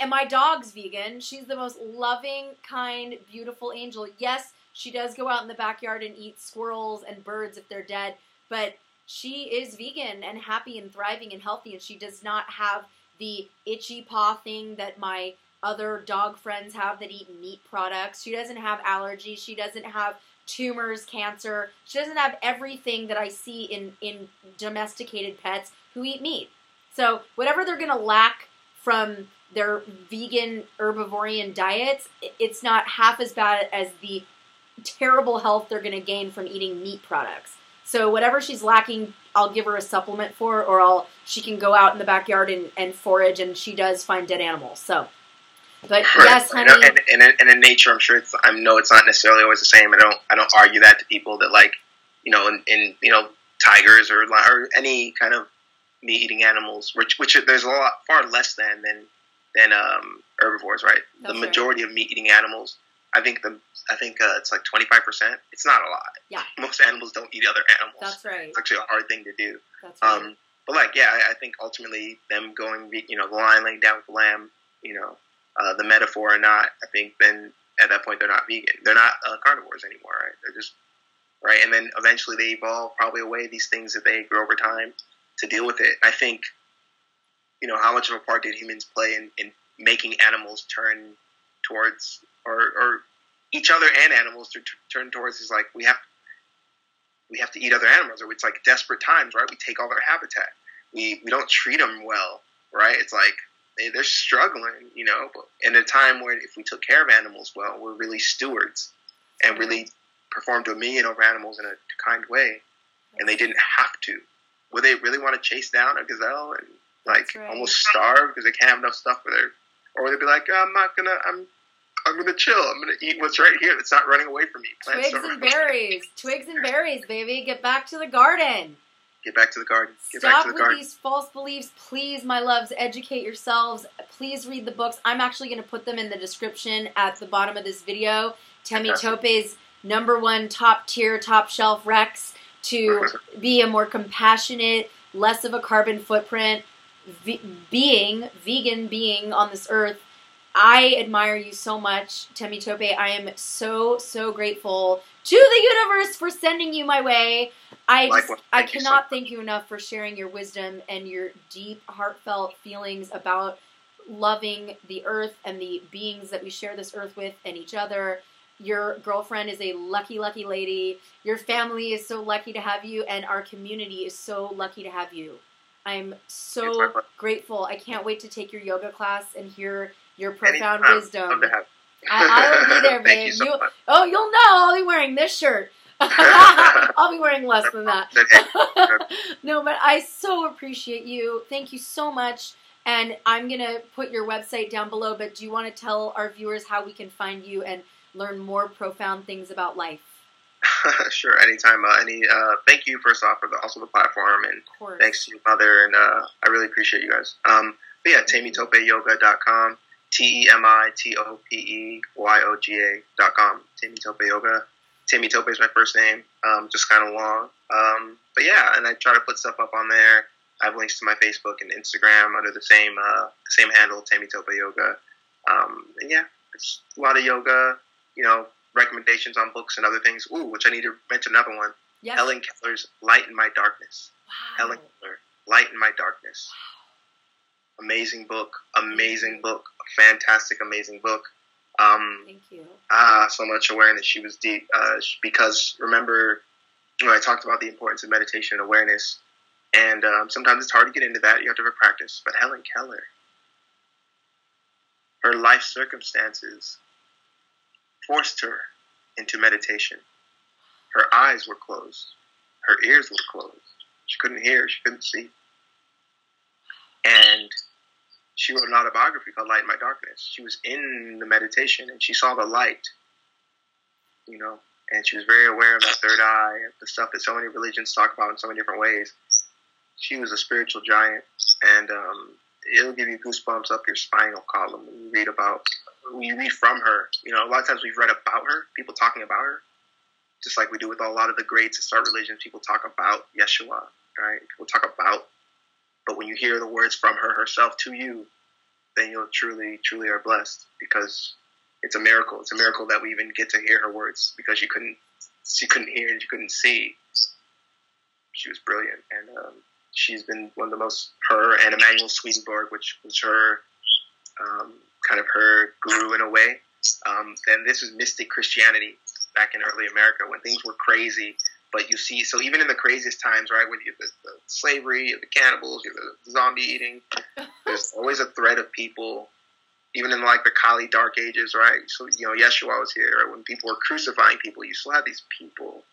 and my dog's vegan. She's the most loving, kind, beautiful angel. Yes, she does go out in the backyard and eat squirrels and birds if they're dead, but she is vegan and happy and thriving and healthy, and she does not have the itchy paw thing that my other dog friends have that eat meat products. She doesn't have allergies. She doesn't have tumors, cancer. She doesn't have everything that I see in, in domesticated pets who eat meat. So, whatever they're going to lack from their vegan herbivorean diets, it's not half as bad as the terrible health they're going to gain from eating meat products. So whatever she's lacking, I'll give her a supplement for, or I'll she can go out in the backyard and, and forage, and she does find dead animals. So, but right. yes, honey. And, and, and, in nature, I'm sure it's I know it's not necessarily always the same. I don't I don't argue that to people that like you know in, in you know tigers or or any kind of meat eating animals, which which there's a lot far less than than than um, herbivores, right? That's the majority right. of meat eating animals I think the I think uh, it's like twenty five percent. It's not a lot. Yeah. (laughs) Most animals don't eat other animals. That's right. It's actually a hard thing to do. That's right. Um, but like, yeah, I, I, think ultimately them going, you know, the lion laying down with the lamb, you know, uh, the metaphor or not, I think then at that point they're not vegan. They're not uh, carnivores anymore, right? They're just right. And then eventually they evolve probably away these things that they grow over time to deal with it. I think, you know, how much of a part did humans play in, in making animals turn towards or, or each other and animals to t- turn towards is like we have we have to eat other animals or it's like desperate times right? We take all their habitat. We we don't treat them well right? It's like they, they're struggling you know but in a time where if we took care of animals well we're really stewards and really perform dominion over animals in a kind way. And they didn't have to. Would they really want to chase down a gazelle and like right. almost starve because they can't have enough stuff for their or they'd they be like oh, i'm not gonna i'm I'm gonna chill. I'm gonna eat what's right here that's not running away from me. Plants Twigs and berries. Twigs and berries, baby. Get back to the garden. Get back to the garden. Get Stop the with garden. these false beliefs. Please, my loves, educate yourselves. Please read the books. I'm actually going to put them in the description at the bottom of this video. Temitope's number one top tier, top shelf Rex to be a more compassionate, less of a carbon footprint being, vegan being on this earth I admire you so much, Temitope. I am so so grateful to the universe for sending you my way. I just, I cannot so thank you enough for sharing your wisdom and your deep, heartfelt feelings about loving the earth and the beings that we share this earth with and each other. Your girlfriend is a lucky, lucky lady. Your family is so lucky to have you, and our community is so lucky to have you. I'm so grateful. I can't wait to take your yoga class and hear your profound Anytime. wisdom. I, will be (laughs) there, babe. You, you oh, you'll know. I'll be wearing this shirt. (laughs) I'll be wearing less than that. (laughs) no, but I so appreciate you. Thank you so much. And I'm going to put your website down below, but do you want to tell our viewers how we can find you and learn more profound things about life? sure, anytime. Uh, any, uh, thank you first off for the, also the platform, and thanks to your mother, and uh, I really appreciate you guys. Um, but yeah, TemiTopeYoga.com. T E M I T O P E Y O G A dot com. Temitope Yoga. Temitope is my first name, um, just kind of long. Um, but yeah, and I try to put stuff up on there. I have links to my Facebook and Instagram under the same uh, same handle, Temitope Yoga. Um, and yeah, it's a lot of yoga, you know, recommendations on books and other things. Ooh, which I need to mention another one. Yes. Helen Keller's Light in My Darkness. Wow. Helen Keller, Light in My Darkness. Wow amazing book, amazing book, fantastic, amazing book. Um, Thank you. Ah, so much awareness. She was deep uh, because remember when I talked about the importance of meditation and awareness, and um, sometimes it's hard to get into that. You have to have a practice. But Helen Keller, her life circumstances forced her into meditation. Her eyes were closed. Her ears were closed. She couldn't hear. She couldn't see. And she wrote an autobiography called Light in My Darkness. She was in the meditation and she saw the light, you know, and she was very aware of that third eye and the stuff that so many religions talk about in so many different ways. She was a spiritual giant, and um, it'll give you goosebumps up your spinal column when you read about, when you read from her. You know, a lot of times we've read about her, people talking about her, just like we do with a lot of the greats that start religions. People talk about Yeshua, right? People talk about but when you hear the words from her herself to you, then you'll truly, truly are blessed because it's a miracle. It's a miracle that we even get to hear her words because she couldn't, she couldn't hear and she couldn't see. she was brilliant, and um, she's been one of the most her and Emanuel Swedenborg, which was her um, kind of her guru in a way. Um, and this was mystic Christianity back in early America when things were crazy. But you see, so even in the craziest times, right, with the, the slavery, the cannibals, the zombie eating, (laughs) there's always a threat of people. Even in like the Kali Dark Ages, right? So you know, Yeshua was here. Right? When people were crucifying people, you still had these people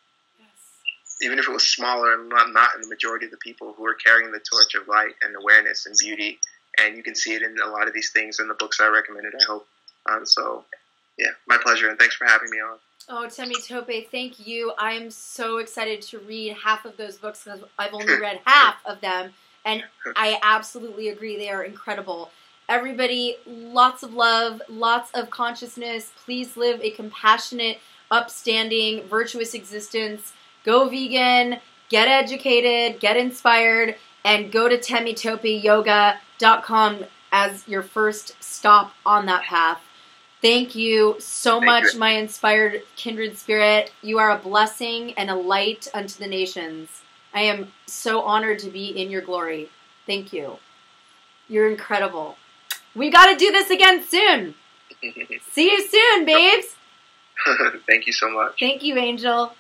even if it was smaller and not, not in the majority of the people who are carrying the torch of light and awareness and beauty. And you can see it in a lot of these things in the books I recommended, I hope. Um, so, yeah, my pleasure. And thanks for having me on. Oh, Temitope, thank you. I am so excited to read half of those books because I've only read half of them. And I absolutely agree. They are incredible. Everybody, lots of love, lots of consciousness. Please live a compassionate, upstanding, virtuous existence go vegan, get educated, get inspired, and go to temitopeyoga.com as your first stop on that path. Thank you so Thank much, you. my inspired kindred spirit. You are a blessing and a light unto the nations. I am so honored to be in your glory. Thank you. You're incredible. We got to do this again soon. (laughs) See you soon, babes. Thank you so much. Thank you, Angel.